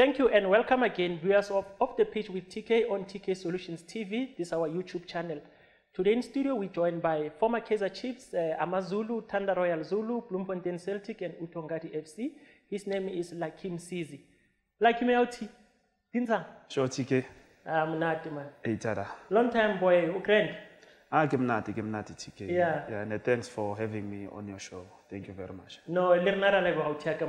Thank you and welcome again, viewers of Off the Pitch with TK on TK Solutions TV. This is our YouTube channel. Today in studio, we're joined by former Kaiser Chiefs, uh, Amazulu, Tanda Royal Zulu, Bloemfontein Celtic, and Utongati FC. His name is Lakim Sizi. Lakim Auti, Dinsa, Sure, TK. I'm not man. Hey, Tada. Long time boy, Ukraine. Ah, Gimnati, Gimnati, TK. Yeah. Yeah, and thanks for having me on your show. Thank you very much. No, Lernara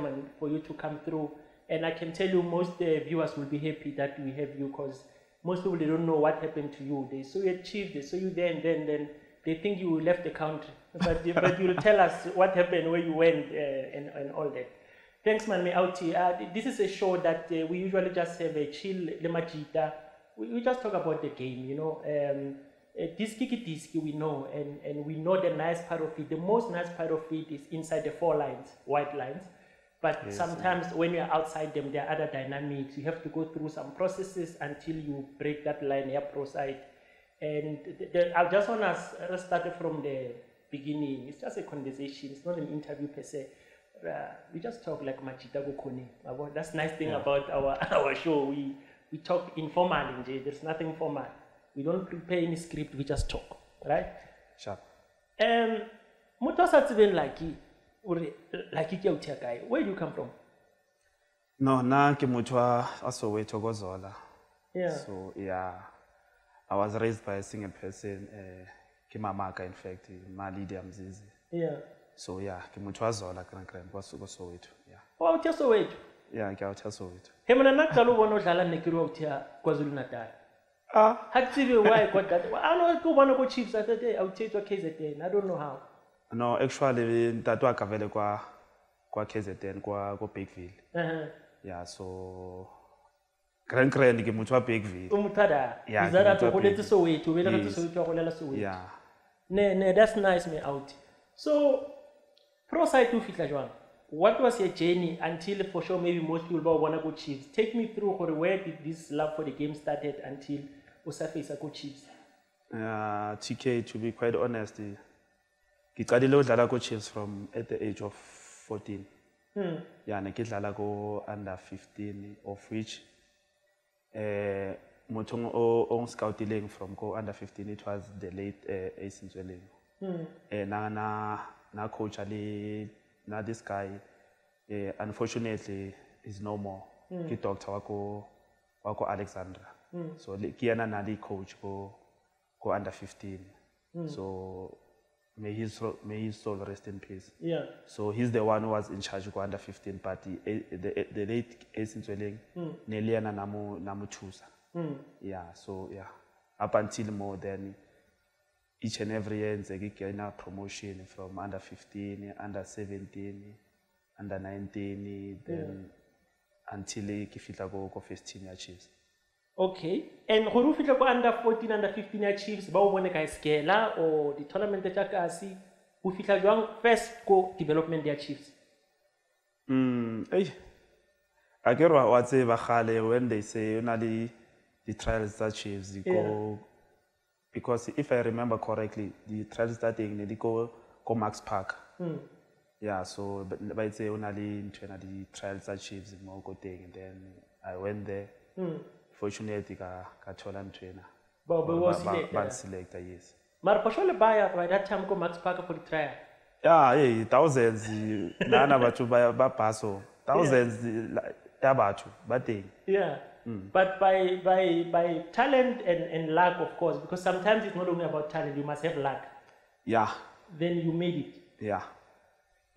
man for you to come through. And I can tell you, most uh, viewers will be happy that we have you because most people they don't know what happened to you. They saw you achieve, they saw you there, and then then they think you left the country. But but you'll tell us what happened, where you went, uh, and and all that. Thanks, man. Me. Uh, this is a show that uh, we usually just have a chill, lemajita. We, we just talk about the game, you know. Um, uh, diski ki diski we know, and, and we know the nice part of it. The most nice part of it is inside the four lines, white lines. But sometimes when you're outside them, there are other dynamics. You have to go through some processes until you break that line, yeah, pro. And the, the, I just want to start from the beginning. It's just a conversation. It's not an interview per se. Uh, we just talk like Machita Gokone. About that's nice thing about our our show. We we talk informally. There's nothing formal. We don't prepare any script. We just talk, right? Sure. Um, motho sa tsebeng ore like ke autia kae? Where do you come from? No, na ke motho wa wa Soweto kozola Yeah. So, yeah. I was raised by a single person, uh, ke mamaka in fact, ma Lydia Mzizi. Yeah. So, yeah, ke motho wa Zola grand grand so ko Soweto. Yeah. Wa utia Soweto. Yeah, ke out Soweto. He mina nakuqala ubona udlala ne ke re wa utia KwaZulu Natal. Ah, Ha ke tsebe why. I know ke ubona ko Chiefs I thought hey, utia KZN. I don't know how. No, actually ntate wa ka vele kwa kwa KZN kwa kwa Bigville. Uh-huh. Yeah, so grand grand ke motho wa Bigville. O mothada. Yeah, Is that ke motho to wa go letse Big- Soweto, o belegetse Yes. Soweto, wa golela Soweto. Yeah. Ne, ne, that's nice, me out. So, pro side to fitla jwang. What was your journey until, for sure, maybe most people ba want to go Chiefs? Take me through gore, where did this love for the game started until usafisa go Chiefs? Uh, TK, to be quite honest, eh, ke qadile ko Chiefs from at the age of 14. Hmm. Yeah, ne ke dlala ko under 15 of which eh motho o o from ko under 15 it was the late uh, Ace Ntsweleng. Hmm. Eh na na na coach ali na this guy eh unfortunately is no more. Ke doctor wako wako Alexandra. So le- ke yena na le coach ko ko under 15. So may his ro- may his soul rest in peace. Yeah. So he's the one who was in charge go under 15 but the eh, the, the late Ace Ntsweleng ne le yena namu namu thusa. Hmm. Yeah, so yeah. Up until more than each and every year nze ke gaina promotion from under 15, under 17, under 19, then until ke fitla go go first team ya Chiefs. Okay. And gore o fitlha ko under 14, under 15 ya Chiefs, ba o bone ka skela or the tournament tsa kasi, o fitlha jwang first ko development ya Chiefs? Mm, hey. Akere wa wa tseba gale when they say le the trials tsa Chiefs di go because if I remember correctly the trials tsa teng di go go Max Park. Hmm. Yeah, so but ba itse una le ntwena di trials tsa Chiefs mo go teng and then I went there. Hmm. Fortunately ka ka thola nthwena Ba- ba- wa select, ba select yes. Mara pashole baya by that time ko Max Parker for the trial. Yeah, hey, thousands nana batho ba ba baso Thousands ya batho ba teng. Yeah. But by by by talent and, and luck, of course, because sometimes it's not only about talent, you must have luck. Yeah. Then you made it. Yeah.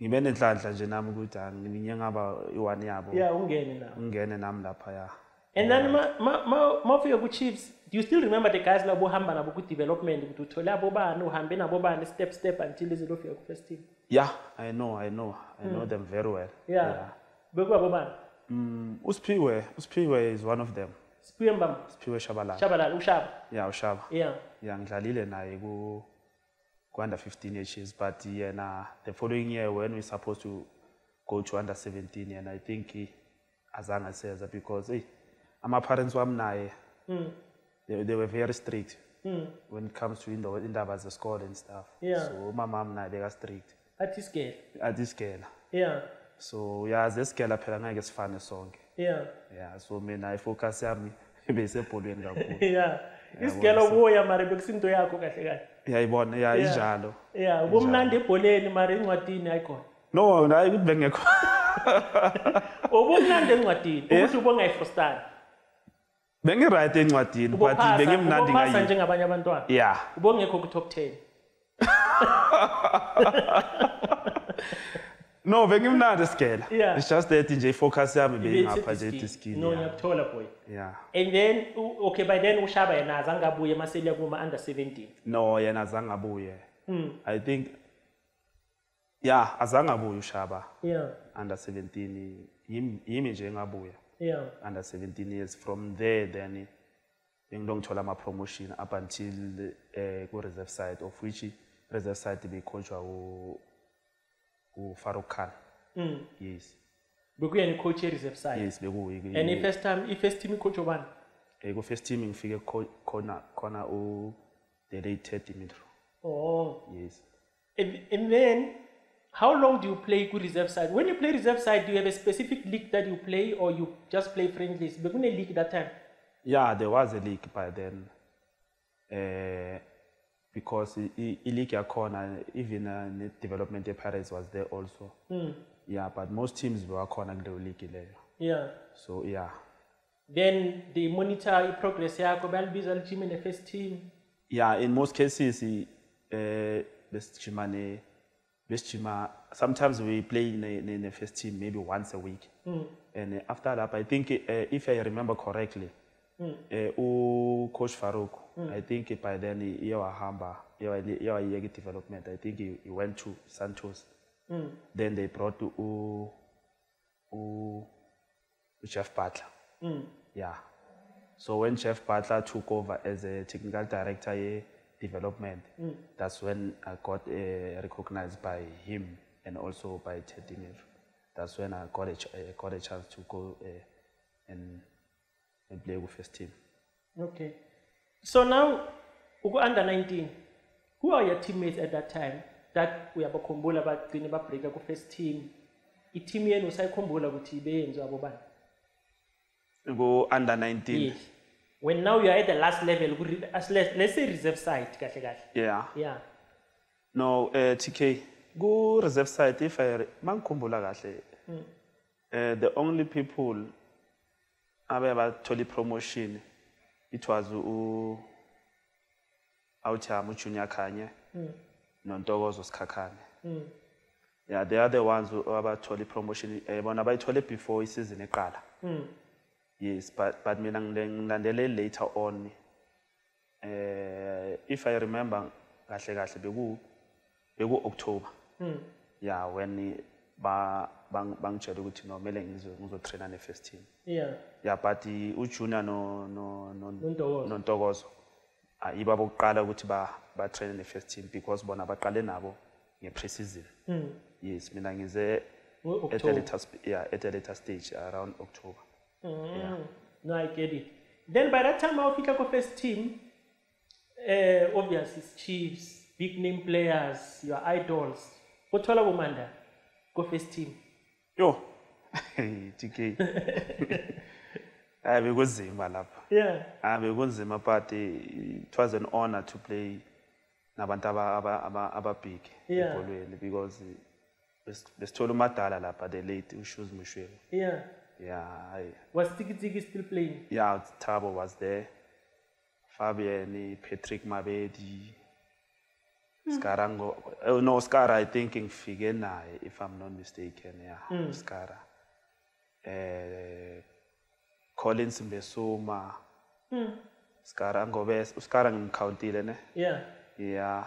Ngibe nenhlanhla nje nami ukuthi ngininye ngaba iwani yabo. ya ungene now. ungene nami lapha ya. And then ma ma ma ma for your Chiefs, do you still remember the guys labo hamba nabo ku development ukuthi uthole abo bani uhambe nabo bani step step until izinto ofika fika ku first team? Yeah, I know, I know. I know them very well. Yeah. Bekuba abo bani? Mm, Usphiwe, Usphiwe is one of them. Sibuye mbamba. Usphiwe Shabalala. Shabalala ushaba. Yeah, ushaba. Yeah. Yeah, ngidlalile naye ku ku under 15 years but yena the following year when we supposed to go to under 17 and I think he azange seza because hey ama parents wami naye Mm. they, they were very strict Mm. when it comes to indo- indaba zesikole and stuff Yeah. so umama wami naye beka strict Athi scale. athi sigela Yeah. so uyazi esigela phela ngeke sifane sonke Yeah. yeah so mina ifocus yami besebholweni kakhulu Yeah. Isigelo ubuya mara bekusinto yakho kahle kahle. uyayibona ya Yeah. injalo Yeah, ubumnandi ebholeni mara encwadini ayikhona. no hayi ukuthi bengekho Ubumnandi encwadini, Yeah. ukuthi ubongayifrustani. Bengiright encwadini but Ubophasa, bengimnandi ubophasa ngayi njengabanye abantwana. yeah Ubongekho ku top 10. no bengimnandi sigela Yeah. it's just that nje ifocus yami Ibe beyingapha ithi nje diskini. diskini No, yeah. ngiyakuthola boy. yeah And then u- okay by then ushaba yena azange abuye masele kuma under 17. no yena azange abuye Mm. i think yeah azange abuye ushaba Yeah. under 17 yimi yimi nje engabuya yeah. under 17 years. From there, then eh, Yingdong chola ma promotion up until go ku-reserve side of which reserve side beyikhotshwa ufarouk khan mm. yes bekuyena icoach coach reserve side yes beku and the first time i-first team coach wa one? Ego eh, first team figure corner corner u-the late 30 dimitro oh yes and, and then how long do you play ku reserve side? When you play reserve side, do you have a specific league that you play or you just play friendlies? Bekune league that time. yeah there was a league by then uh because i- i i- league yakhona even uh, development pirates was there also Mm. yeah but most teams were khona kuleyo league leyo Yeah. so yeah Then they monitor progress yakho bayalibiza in the first team. yeah in most cases eh besijima ne besijima sometimes we play in a, in a first team maybe once a week Mm. and uh, after that i think uh, if i remember correctly Mm. uh, coach Farouk i think by then iye wahamba iye wayiyeka development i think he, he went to Santos Mm. then they brought u u Jeff Butler Mm. yeah so when Jeff Butler took over as a technical director ye development that's when I got uh, recognized by him and also by Ted Dimir that's when I got a ch- uh, got a chance to go uh, and and play with first team Okay. So now, uku under 19, who are your teammates at that time that uyabakhumbula bagcine babreaka ku first team? I-team yenu usayikhumbula ukuthi beyenziwa abobani? go under 19 Yes. When now you are at the last level, ku let's, say reserve side, kahle kahle. yeah Yeah. no uh, TK go reserve side if I mangikhumbula kahle uh, the only people abe bathole promotion it was u Awuthama uJunior Khanye noNtokozo Sikhakhane Mm. yeah they are the ones who abathole promotion eh bayithole before isizini eqala Mm. Yes but but mina ngilandele later on eh if i remember kahle kahle beku beku October Mm. yeah when ba bang- bangitshela ukuthi no mele ngizo ngizotraina ne first team Yeah. yeah but uJunior no no no NoNtokozo. noNtokozo ayiba bokuqala ukuthi ba ba train ne first team because bona baqale nabo nge pre-season Mm. yes mina ngize at a later yeah at a later stage around October Mm. No, I get it. Then by that time, I'll pick first team. Uh, obviously, it's Chiefs, big name players, your idols. Uthola Bumanda, go first team. yo TK hayi bekunzima lapha Yeah. hayi bekunzima but eh, it was an honor to play nabantu aba aba aba ababig Yeah. ebholweni because eh, bes- besithola umadala lapha the late ushoes mushwebo Yeah. Yeah hayi Was Tiki Tiki still playing? yeah Thabo was there. Fabian Patrick Mabedi Skarango. Oh no Skara I think ngifike naye if I'm not mistaken yeah Skara. Eh Collins Mbesuma. Skara ngobe uskara ngimkhawuntile ne? Yeah. yeah.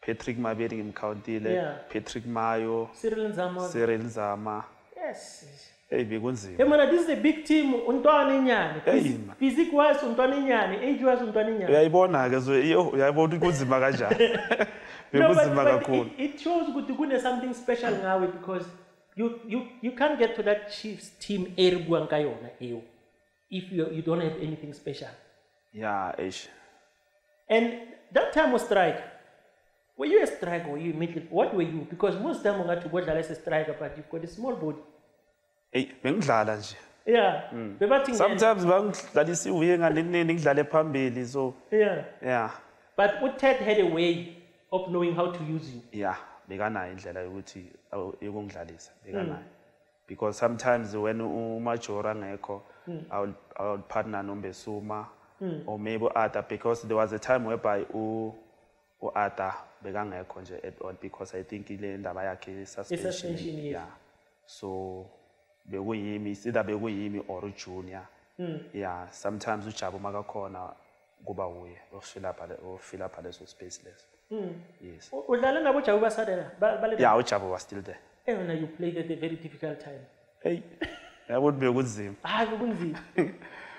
Patrick Mabedi ngimkhawuntile. Yeah. Patrick Mayo. Cyril Nzama. Cyril Zama Yes. Hey bekunzima Hey man, this is a big team. Untwana inyani. Hey. Physique wise untwana inyani. Age wise untwana inyani. uyayibona ke so uyayibona ukuthi kunzima kanjani bekunzima kakhulu it, it shows ukuthi kune something special ngawe because you, you, you can't get to that Chiefs team eribuwa nkayona eyo if you, you don't have anything special. yeah ish And that time was striker. Were you a striker or you middle? What were you? Because most time ungathi ubodlala as a striker but you've got a small body. Hey bengidlala nje. Yeah. Bebathi ngena sometimes bangidlalisa iwing andinini ngidlale phambili so yeah. yeah. But uted had a way of knowing how to use you. Yeah bekanayo indlela yokuthi awu- yokungidlalisa bekanayo. Because sometimes when umajora angekho I will, I will partner nombesuma or maybe u-ada because there was a time whereby u- u-ada bekangekho nje at all because i think ile ndaba yakhe I-suspension, suspension yes. yeah. So bekuyimi sida bekuyimi or ujunior hmm. yeah sometimes ujabu makakhona kuba uye ofila phale ofila phale leso space leso hmm. yes. Udlala nabo jabu basadela ba- bale yeah ujabu was still there. Wena you played at a very difficult time. Hey yakuthi bekunzima hayi ah, kunzima.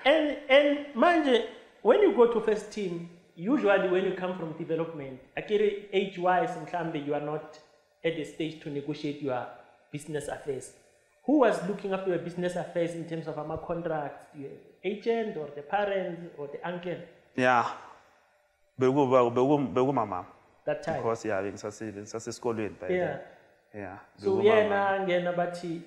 And and manje when you go to first team usually when you come from development akere age wise mhlambe you are not at the stage to negotiate your business affairs who was looking after your business affairs in terms of ama contracts? Your agent or the parents or the uncle? Yeah. Bekuba beku bekumama that time. Because yeah bengisasile ngisasesikolweni by yeah then. Yeah. So bekumama. yena ngena bathi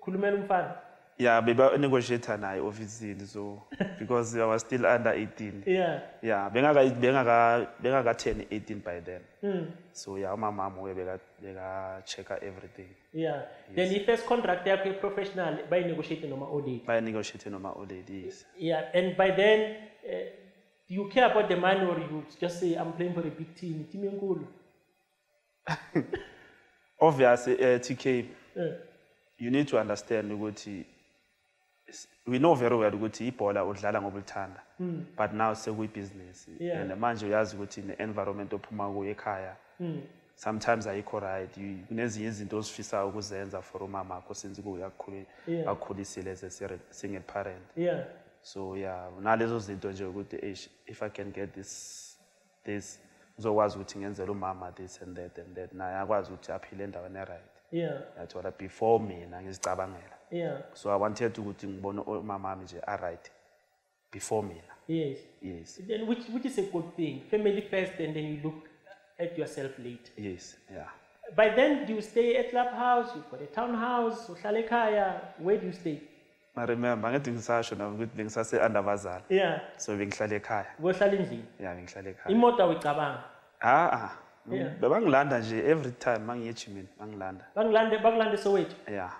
khulumela umfana. Yeah beba negotiator naye officeini so because i was still under 18 yeah. Yeah bengaka bengaka bengaka 10 18 by then. Mm. so yeah umamama uye beka beka checker everything. Yeah. Then i-first contract yakho i-professional bayinegotiate noma audit baya negotiate noma ladies Yeah, and by then, uh, do you care about the money or you just say, I'm playing for a big team? Team enkulu. obviously uh, tk Uh, you need to understand ukuthi s- we know very well ukuthi ibhola udlala ngoba ulithanda but now sekuyibusiness. Yeah. and manje uyazi ukuthi ne-environment ophuma kuyo ekhaya mm, sometimes ayikho right. You- kunezinye izinto ozifisayo ukuzenza for umamakho since Yeah. akukhulisile as a seri- single parent. Yeah, so yeah nalezo zinto nje ukuthi "Eish, if i can get this this ngizokwazi ukuthi ngenzele umama this and that and that. Naye akwazi ukuthi aphile endaweni e-right. Yeah, That's yathola before mina ngizicabangela yeah, so i wanted ukuthi ngibone umama wami nje a-right before mina yes. yes Then which, which is a good thing. Family first and then you look at yourself later. yes yeah By then, do you stay at clubhouse? You've got a townhouse, uhlala ekhaya. Where do you stay? i remember angithi ngisasho na ukuthi bengisase-andabazana Yeah, so bengihlala ekhaya bohlala endlini. ya bengihlala ekhaya Imoto awuyicabanga. ah ah. Bebangilanda nje every time mangiye ejimini bangilanda Bangilande, bangilande Soweto. ya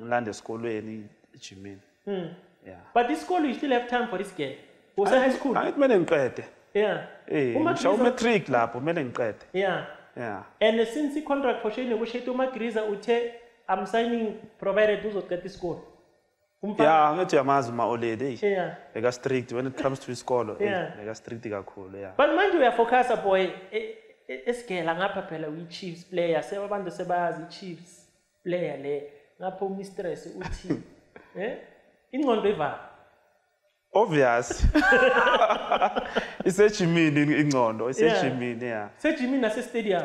ngilanda esikolweni ejimini Hmm. ya But this school, you still have time for this girl. Was high school? angithi kumele ngiqede Yeah. Eh, Uma ngishaye Griza- umatric lapho kumele ngiqede Yeah. ya And since i-contract for sure negotiate umagriza uthe I'm signing provided uzoqeda isikole. Umfana- ya ngithi uyamazi uma-oledi eyi Yeah. beka-strict when it comes to isikolo eyi, Yeah. beka-strict kakhulu ya But manje uyafocus boy e- e- esigela ngapha phela uyi-Chiefs player sebabantu sebayazi i-Chiefs player le ngapha umistress uthi eh ingqondo evala. obvious isejimini ingcondo isejimini ya Sejimi nase stadium.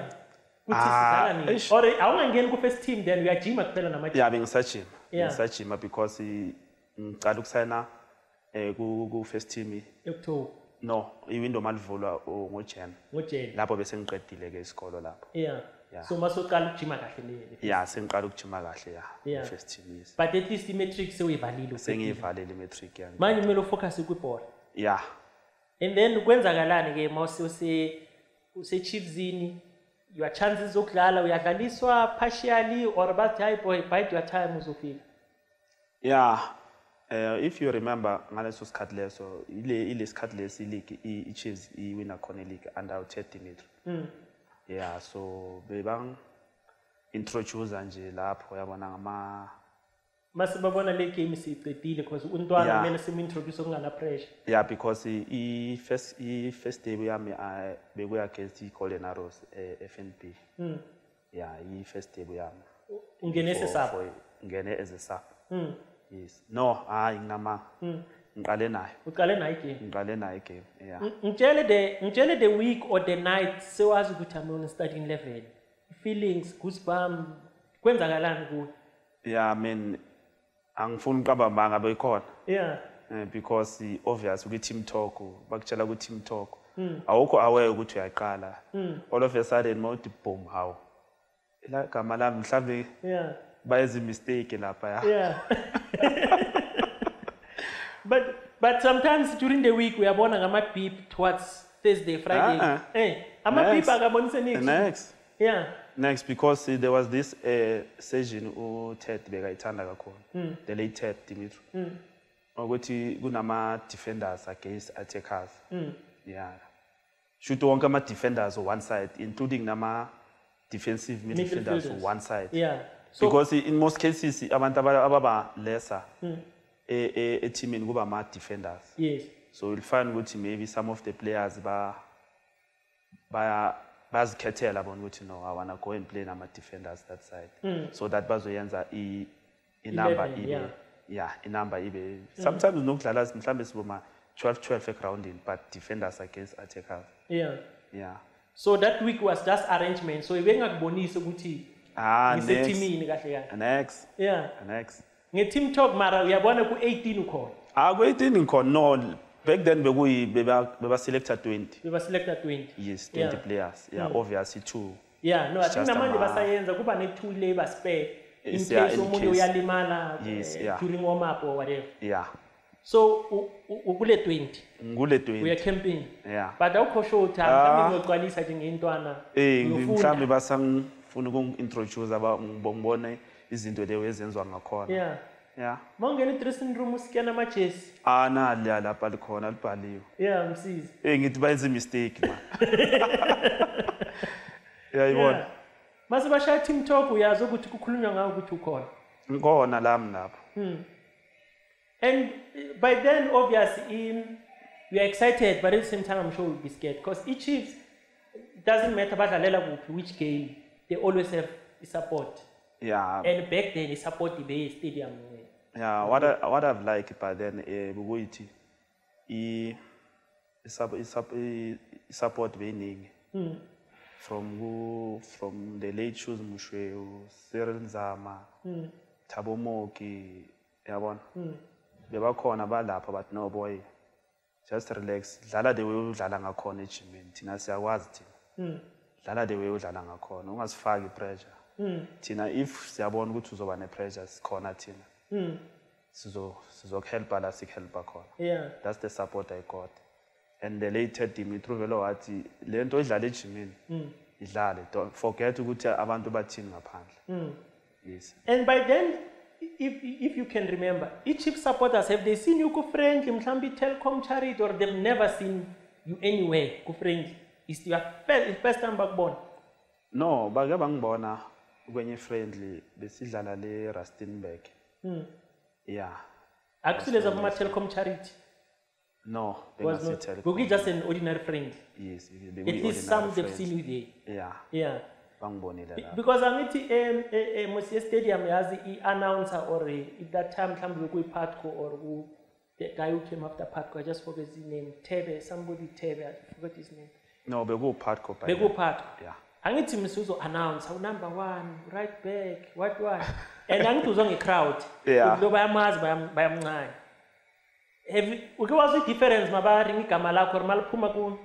Uthi Ah, sidlala nini? eish. Or awungangeni ku first team then uyajima kuphela nama ya bengisajima Yeah. bengisajima because i- ngicala ukusayina um ku-first team October no iwindo malivulwa uh, ngojan ngojeni. lapho bese ngiqedile-ke isikolo lapho Yeah. Yeah. So masoqala ukujima kahle le. ya sengiqala ukujima kahle ya Yeah. first team yes But at least i-matrix seyivalile. sengiyivalile imetric yami Manje kumele ufocus kwibhola. ya And then kwenzakalani ke mase use use Chiefsini your chances zokudlala uyadlaliswa partially or bathi hayi boy bide your time uzofika. ya uh, if you remember ngaleso sikhathi leso ile ile sikhathi lesi league i- i-chiefs iwina khona ileague under u-ted dimitri Mm. yeah so bebang introduce nje lapho yabona ngama Mase babona le game siyiqedile because untwana Yeah. kumele simintroduce okungana pressure. yeah because i- i first i first debut yami bekuya against i-golden arrows eh, FNB Mm. yeah i first debut yami Ungene sesapho. ngene as a sub Mm. Yes no hayi nginama Mm. ngiqale nayo Uqale nayo igame. ngiqale nayo igame yeah Ng- Ngitshele the ngitshele the week or the night sewazi ukuthi I'm on starting level. Feelings, goosebumps, kwenzakalani kuwe? yeah I mean angifuni uqabambanga bekhona Yeah. eh, because i- obvious kwi-team talk bakutshela ku-team talk Mm. awukho aware ukuthi uyaqala Mm. all of a sudden mawuthi boom hawu ela gama lami mhlawumbe Yeah. Bayenza imistake lapha ya. Yeah. but but sometimes during the week uyabona ngama-beep towards thursday friday. Ah, ah. eh Next. akabonise nix next. Yeah. Next because uh, there was this uh, session uted bekayithanda kakhulu. The late ted dimitri. Ukuthi kunama-defenders against attackers. Yeah. Shoot wonke ama-defenders on one side including nama-defensive midfielders. on one side. Yeah so because in most cases abantu aba- ababa lesser hmm. e- e- eteamini kuba ama-defenders. Yes. So you'll find ukuthi maybe some of the players ba baya bazikhethela bona ukuthi no i wanna go and play nama-defenders that side. Hmm. So that bazoyenza inumber 11, ibe yeah. yeah inumber ibe hmm. sometimes nokudlala mhlawumbe siboma 12 12 egrawundini but defenders against attackers. Yeah. Yeah. So that week was just arrangement. So ibengakubonisi ukuthi ah next. ngisetimini kahle. Kahle next. Yeah. Next. Nge-team talk mara uyabona ku-18 ukhona. Ah ku-18 ngikhona no back then bekuyi beba beba selector 20 bebaselecta 20 yes 20 Yeah. players yeah obviously two. Yeah no i It's think just namanje ama- basayenza kuba ne-two labor spare in Yes, yeah, case in omunye case. uyalimala Yes, eh, yeah. during warm up or whatever. Yeah. So u- u- ukule 20 ngule 20 uya camping yeah. But awukho sure ukuthi Ah. mhlawumbe ngiyogcwalisa nje ngeyintwana eh uyofunda. mhlambe basangifuna ukungintroduce aba ngibone izinto leyo ezenziwa ngakhona. Yeah. Yeah. Ma ungena i-dressing room usikena amajesi anali ya lapha likhona libhaliwe. Yeah msizi eh ngithi bayenze mistake man. Yayibona yeah. Mase bashaya team talk uyazi ukuthi kukhulunywa ngawo ukuthi ukhona. Ngikona lami lapho And uh, by then, obviously, in, we are excited, but at the same time, I'm sure we'll be scared. Because each Chiefs, it doesn't matter badlalela kuphi, which game, they always have support. yeah. And back then, the support the Stadium. yeah. What I, what i've liked by then eh bekuyithi i isap- isap- i- i-support beyiningi from from the late shoes mushweu cyril nzama thabo moki yabona? Bebakhona balapha but no boy just relax. Dlala the way udlala ngakhona ejimini thina siyakwazi thina dlala the way udlala ngakhona ungasifaki i-pressure thina if siyabona ukuthi uzoba ne-pressure sikhona thina sizo sizokuhelpa la sikuhelpa khona Yeah. that's the support i got and the late dimitri vele wathi le nto idlala ejimini idlale don't forget ukuthi abantu bathini ngaphandle yes And by then, if, if you can remember, each Chief supporters, have they seen you ku-friendly, mhlambe i-Telkom charity, or they've never seen you anywhere ku-friendly? It's your first, first time bakubona. no bake bangibona kwenye friendly besidlala le rustenburg yeah Akusileza kuma-Telkom charity. no Was not, bengasithele Gogi just an ordinary friend. yes At least some they've seen you there. yeah Yeah. bangibonile Be- la Because angithi um eh, eh, Mosiye Stadium yazi i-announcer or eh, at that time mhlawumbe kuyi-Patco or ku the guy who came after Patco, I just forget his name. Tebe, somebody Tebe, I forgot his name. No bekuwupatco by then. Beku-Patco. yeah Angithi msuzo announce number 1, right back, what what. And angithi uzwa nge-crowd. Yeah. Lo bayamazi bayam- bayamncane. Have you- uke wazi i-difference mabaringa igama lakho or maliphuma ku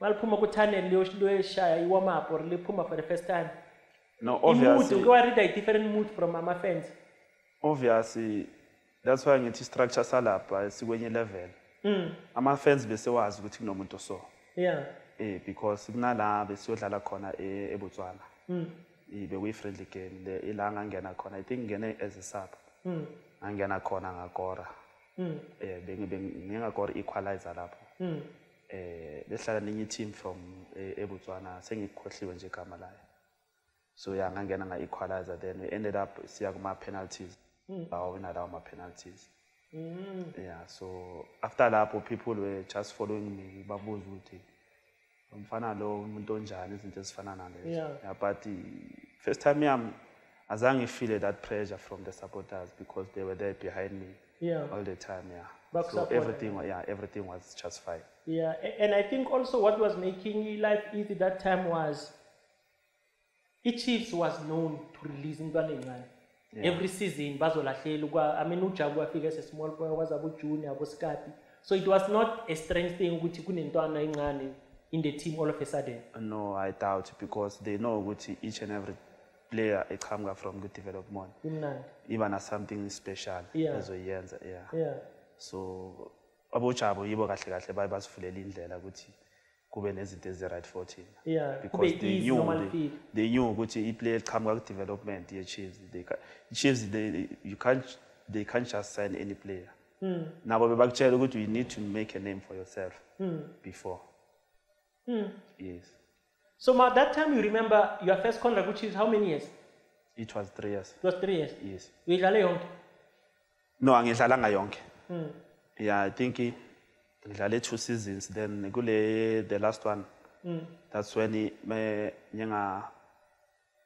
maliphuma ku-tunnel liyo- liyoshaya i-warm up or liphuma for the first time no i-mood obviously uke warida i-different mood from ama-fans obviously that's why ngithi structure salapha sikwenye level ama-fans besewazi ukuthi kunomuntu so yeah eh because kunala besiyodlala khona e- eBotswana. Eh bekuyi-friendly game le ila ngangena khona i think ngene as a sub. Ngangena khona ngakora. Eh bengi- bengi- ngingakora equalizer lapho. Eh behlala nenye team from eh, eBotswana sengikhohliwe nje igama layo. So yeah ngangena nga-equalizer then we ended up siya kuma-penalties bawina lawo ma-penalties yeah so after lapho people were just following me babuza ukuthi umfana lo umuntu onjani izinto ezifana nalezo. Yeah. yeah, but first time yami azange feel that pressure from the supporters because they were there behind me yeah. all the time yeah. So Bakusupporta, everything yeah everything was just fine. Yeah and i think also what was making life easy that time was i-chiefs was known to release intwana encane every season bazolahlela i mean ujabu wafika as a small boy kwaze abojunior aboskapi so it was not a strange thing ukuthi kunentwana encane in the team all of a sudden? No i doubt because they know ukuthi each and every player eqhamuka from good development. Iba na something special ezoyenza yeah. Yeah. So abojabo yibo kahle kahle baye basivulela indlela ukuthi kube nezinto ezi-right for thina Yeah, because they knew they, they knew ukuthi iplayer eqhamuka ku-development ye-chiefs i-chiefs they, you can't, they can't just sign any player. Hmm. nabo bebakutshela ukuthi you need to make a name for yourself Hmm. before yes So ma, that time you remember your first contract, which is how many years? it was three years It was three years. yes We Uyidlale yonke. no angidlalanga yonke Hmm. yeah i think i- ngidlale two seasons then kule the last one Hmm. that's when i- me nginga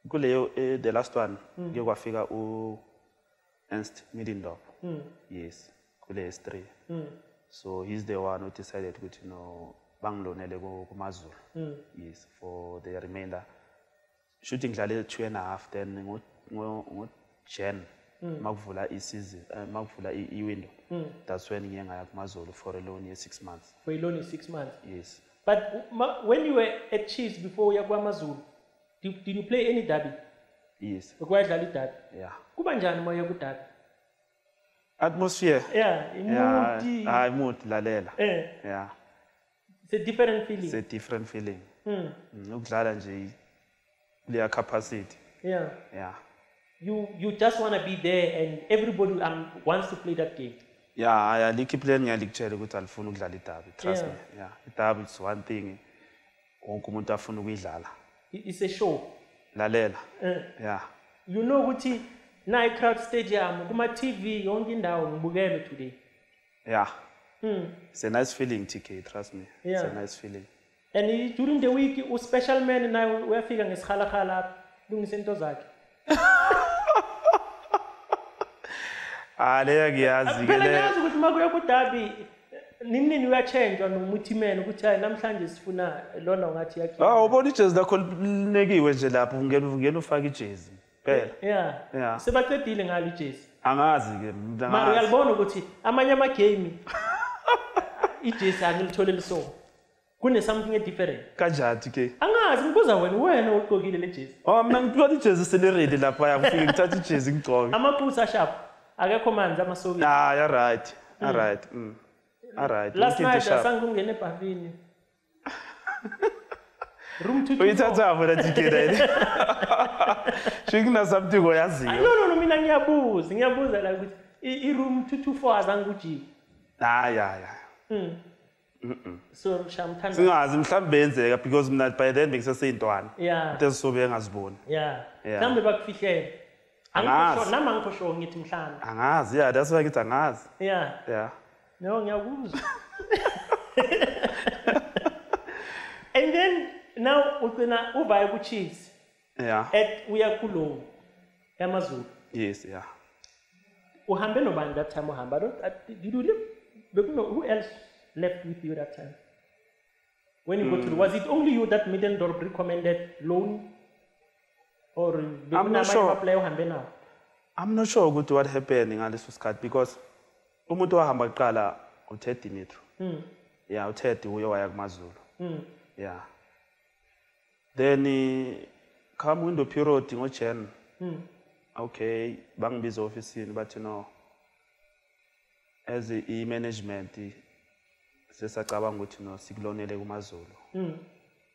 kuleyo eh, the last one kuye kwafika u Ernst Middendorp Hmm. yes kule S3 Hmm. so he's the one who decided ukuthi you no bangilonele ku- kumazulu. Hmm. yes for the remainder. Shuthi ngidlale two and a half then ngo- ngo ngo Jan makuvula i-season eh, makuvula i- i-window. That's when ngiye ngaya kumazulu for a loan ye 6 months. For a loan is six months. yes. But ma, when you were at Chiefs before uya kwaMazulu, did, did you play any derby? yes. Ukwayidlala iderby. yeah. Kuba njani uma uya kuderby? atmosphere. Yeah, yeah. Imudi. hayi mood lalela. Eh, yeah it's a different feeling. it's a different feeling Hmm. Mm, ukudlala nje leya capacity Yeah. yeah You you just want to be there and everybody um, wants to play that game. yeah alikho iplan ngiyalikutshela ukuthi alifuni ukudlala idabi trust Yeah. me yeah idabi is one thing wonke umuntu afuna ukuyidlala I- It's a show. lalela Eh. yeah You know ukuthi na i-crowd stadium kuma TV yonke indawo ngibukele today. yeah Hmm. it's a nice feeling tk trust me it's Yeah. a nice feeling And i- during the week u-special man naye uyafika ngesihalahala apha lungisa into zakhe. ah leyo ngiyazi ke Phela le ngiyazi ukuthi uma kuya kudabi nini nini uyachangewa nomuthi man ukuthi hayi namhlanje sifuna lona ngathi yakhe. ah ubona ijezi lakho linekiwe nje lapho ungena ungena ufaka ijezi phela Yeah. Yeah. Sebaqedile ngalo ijezi. angazi ke mina Mara angazi. uyalibona ukuthi amanye ama-game ijesu angilithole lisoka kunesomething edifferent. Kanjani ke? Angazi ngibuza wena wena uligqokile le jezi oh mna ngithola ijezi seleredi laphaya kufike ngithatha ijezi ngigcoke. Amaqutsi ashaphu akekho manzi amasokisi. Hayi aright aright mm. mm. aright last night asangikungena ebhavini. Uyithathapho najikenele shukunasomething oyaziyo no no no mina ngiyabuza. Ngiyabuza la ukuthi i-room two two four azange ujike ah ya ya. So shamthanda singazi mhlawumbe benzeka because mina by then bengiseseyintwana ya. Into ezisobe engaziboni ya. Yeah. mhlawumbe bakufihlele. Angazi. Angikho sure- nami angikho sure ngithi mhlawumbe. Angazi ya that's why ngithi angazi. Ya. Yeah No, ngiyakuzwa. And then now ugcina uvaye ku Chiefs yeah at uya kulo yamaZulu. yes yeah Uhambe nobani that time uhamba? I don't- I- Did you live? Bekuno who else left with you that time? When you go to was it only you that Middendorp recommended loan or bekuna sure. abanye player uhambe nawo? i'm not sure ukuthi what happened ngaleso sikhathi because umuntu wahamba kuqala uted dimitro Hmm. yeah uted uye waya kumazulu Hmm. yeah then eh, come window period ngojan Hmm. okay bangibiza ofisini bathi no as i- i-management sesacabanga ukuthi no sikulonele kumazulu. Hmm.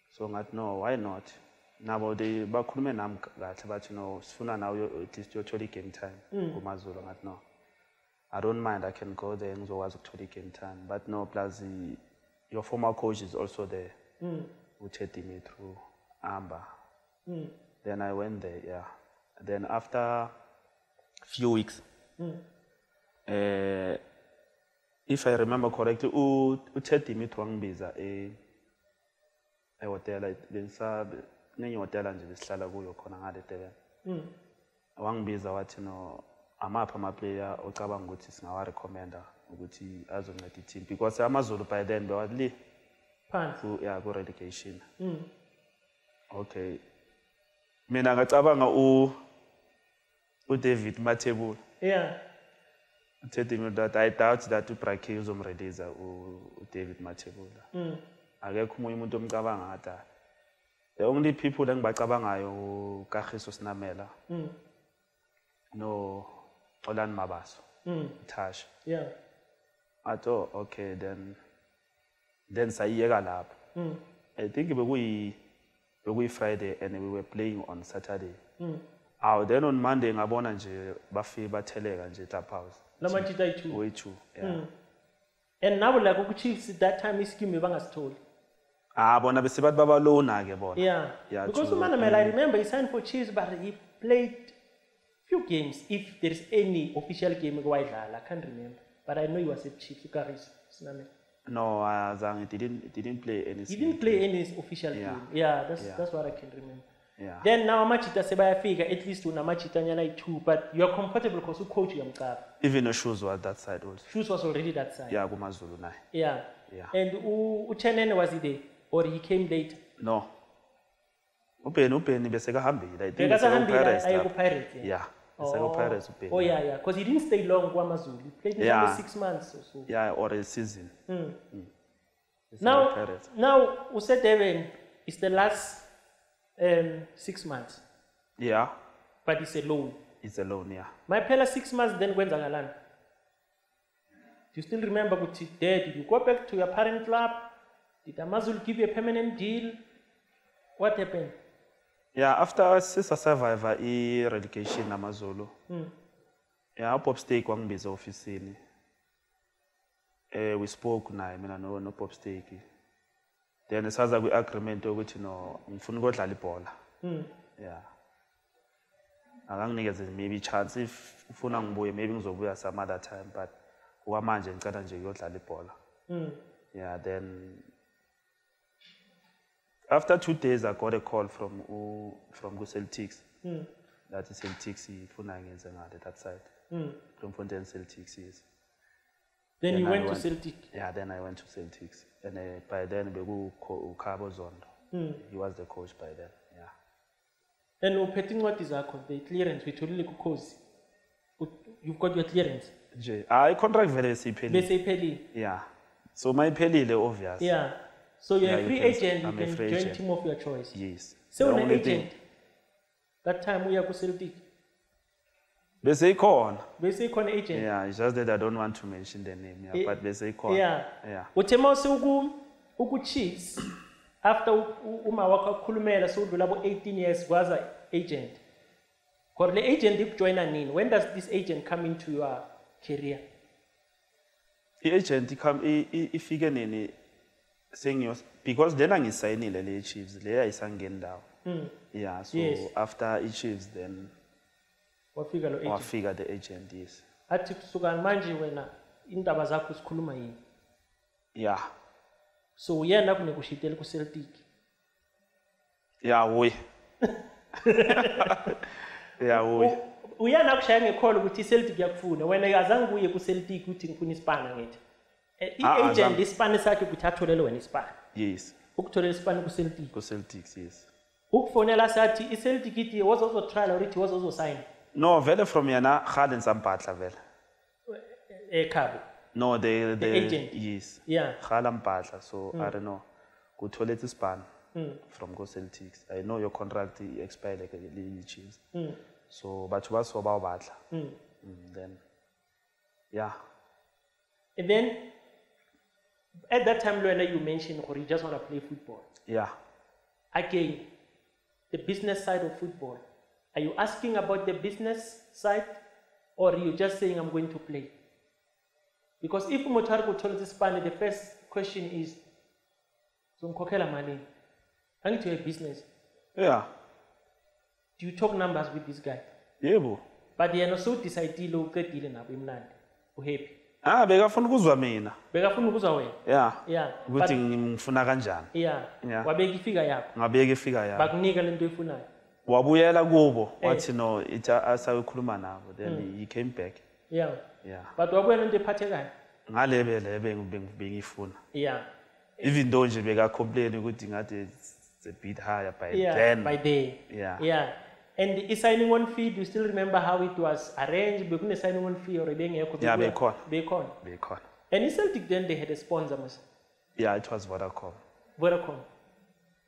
so ngathi no why not? Nabo they bakhulume nami kahle bathi no sifuna nawe uyo- at least uyothola i-game time kumazulu. Ngathi no i don't mind i can go there ngizokwazi ukuthola i-game time. But no plus i- your former coach is also there. Hmm. uche dimitru amba. Hmm. then i went there yeah. Then after few weeks eh if i remember correctly u uche dimitru wangibiza e ehotela nenye hotela nje besihlala kuyo khona ngale Durban Hmm. wangibiza wathi no amapha amaplayer ocabanga ukuthi singawarecommenda ukuthi azonceda i-team because amazulu by then bewali Phansi. ya ku relegation Hmm. okay mina ngacabanga u uDavid Mathebula Yeah. uTeddy that I doubt that uBrake uzomrelease u- uDavid Mathebula Hmm. akekho umunye umuntu omcabanga ngathi "Ah, the only people engibacabangayo uKagiso Sinamela Hmm. no Xolani Mabaso Hmm. Tasha Yeah. athi oh okay then then sayiyeka lapho Mm. i think bekuyi bekuyi friday and we were playing on saturday Mm. aw then on monday ngabona nje bafike batheleka nje clubhouse lamajita ayi-two way two. Yeah. Mm. and nabo like uku-chiefs that time ischeme bangasitholi ah bona bese bathi babalona ke bona. Yeah, Yeah, because umanamela i remember he signed for chiefs but he played few games if there is any official game ekuwayidlala i can't remember. But i know he was at chiefs ukaris sinamela. No azange didn't didn't play any he didn't play any official Yeah. game. Yeah that's, Yeah. that's what i can remember yeah then now amajita sebayafika at least unamajitanyana ayi-two but you are comfortable because ucoach uyamcapha even the shoes was that side also shoes was already that side yeah kumazulu naye yeah. Yeah. and u- uchenene was he there or he came later no ubheni ubheni besekahambile i think bekasahambile besekupirates aye lapho. ku-pirates yeah. yeah besekupirates ubheni Oh yeah, yeah. Because he didn't stay long kwamazulu. He played maybe Yeah. six months or so. yeah or a season Mm. Besekupirates. Now, now Usedeven is the last um, six months, yeah but it's a loan. it's alone yeah My pela six months then went kwenzakalani? Do you still remember ukuthi there did you go back to your parent club? Did Amazulu give you a permanent deal? What happened? yeah after sisa survivor i-relegation namazulu Mm. yeah ubob stake wangibiza ofisini eh we spoke naye mina no no then saza kwi-agreement yokuthi no ngifuna ukodlala ibhola Mm. yeah akanginikeze maybe chance if ufuna ngibuye maybe ngizobuya some other time but okwamanje ngicela nje ukuyodlala ibhola Mm. yeah then after two days i got a call from u, from ku-celtics Mm. that i-celtics ifuna ngenze ngale that side Mm. bloemfontein celtics yes Then you Then I went to went- Celtic. yeah then i went to celtics and uh, by then bekukhabo zondo. Mm. he was the coach by then yeah. And uphethe incwadi zakho the clearance uyitholile kukhozi. You've got your clearance? Nje hayi i-contract vele besiyiphelile bese iphelile yeah. So mayiphelile obvious. Yeah. So you're Yeah, a free can- agent you can join agent. team of your choice. Yes. The sewune only thing- agent. That time uya ku-celtic bese ikhona bese ikhona agent. Yeah it's just that i don't want to mention the name yeah Eh, but bese ikhona yeah. Yeah uthe mawuse uku-chiefs after u- u- uma wakho akhulumela sewudlula bo-18 years kwaza agent. Or le agent ikujoyina nini? When does this agent come into your career? I-agent ikam- i- i- ifike nini? Sengiyos because lena ngisayinile le chiefs le ayisangeni ndawo. Mm. yeah so Yes. after i-chiefs then wafika lo agent wafika the agent yes. Athi kusuka manje wena indaba zakho sikhuluma yini? Yeah so uyena kunegotiatele ku-celtic? Yeah we yeah we U- uyena akushaya ngekholo ukuthi i-celtic yakufuna wena azange kuye ku-celtic ukuthi ngifuna isipana ngithi? Eh, Ah, i-agent azange. isipani sakhe ukuthi atholele wena isipani yes. Ukutholela isipani ku-celtic? Ku-celtics yes. Ukufonela sathi i-celtic ithi wazozotrial or ithi wazozosayina no vele from yena gale ngisampatla vele. Ekhabo? No the, the, agent. yes. Yeah. Gala mpatla so i don't know kutholetse ispan Mm. from go-celtics i know your contract i-expire like le chiefs Mm. so batho ba so ba o batla. Mm. Mm, then yeah. And then at that time lwena you mentioned or you just want to play football. Yeah. Again the business side of football are you asking about the business side or you just saying i'm going to play? Because if umuntu ari kuthola isipani the first question is zongikhokhela malini? Angithi you're a business. Yeah. Do you talk numbers with this guy? Yebo. But yena sewudicayidile uqedile nabo imnandi uhappy ah bekafuna ukuzwa mina. Bekafuna ukuzwa wena? Yeah. Yeah. Ukuthi but- ngifuna kanjani? Yeah. Yeah. wabeka ifika yakho? Ngabeka ifika ya bakunika lento oyifunayo? Wabuyela kubo Eh. wathi no ithi asayokhuluma nabo then he came back. Yeah. Yeah. But wabuya lento ephathekayo? Ngalebe le bengi- bengi- bengifuna. Yeah. Even though nje bekacomplain ukuthi ngathi it's a bit higher by yeah then. by day yeah. Yeah. And i-signing on fee do you still remember how it was arranged? Bekune-signing on fee or bengekho Yeah, bekhona. bekhona. Bekhona. And i-celtic then they had a sponsor mas yeah it was vodacom. Vodacom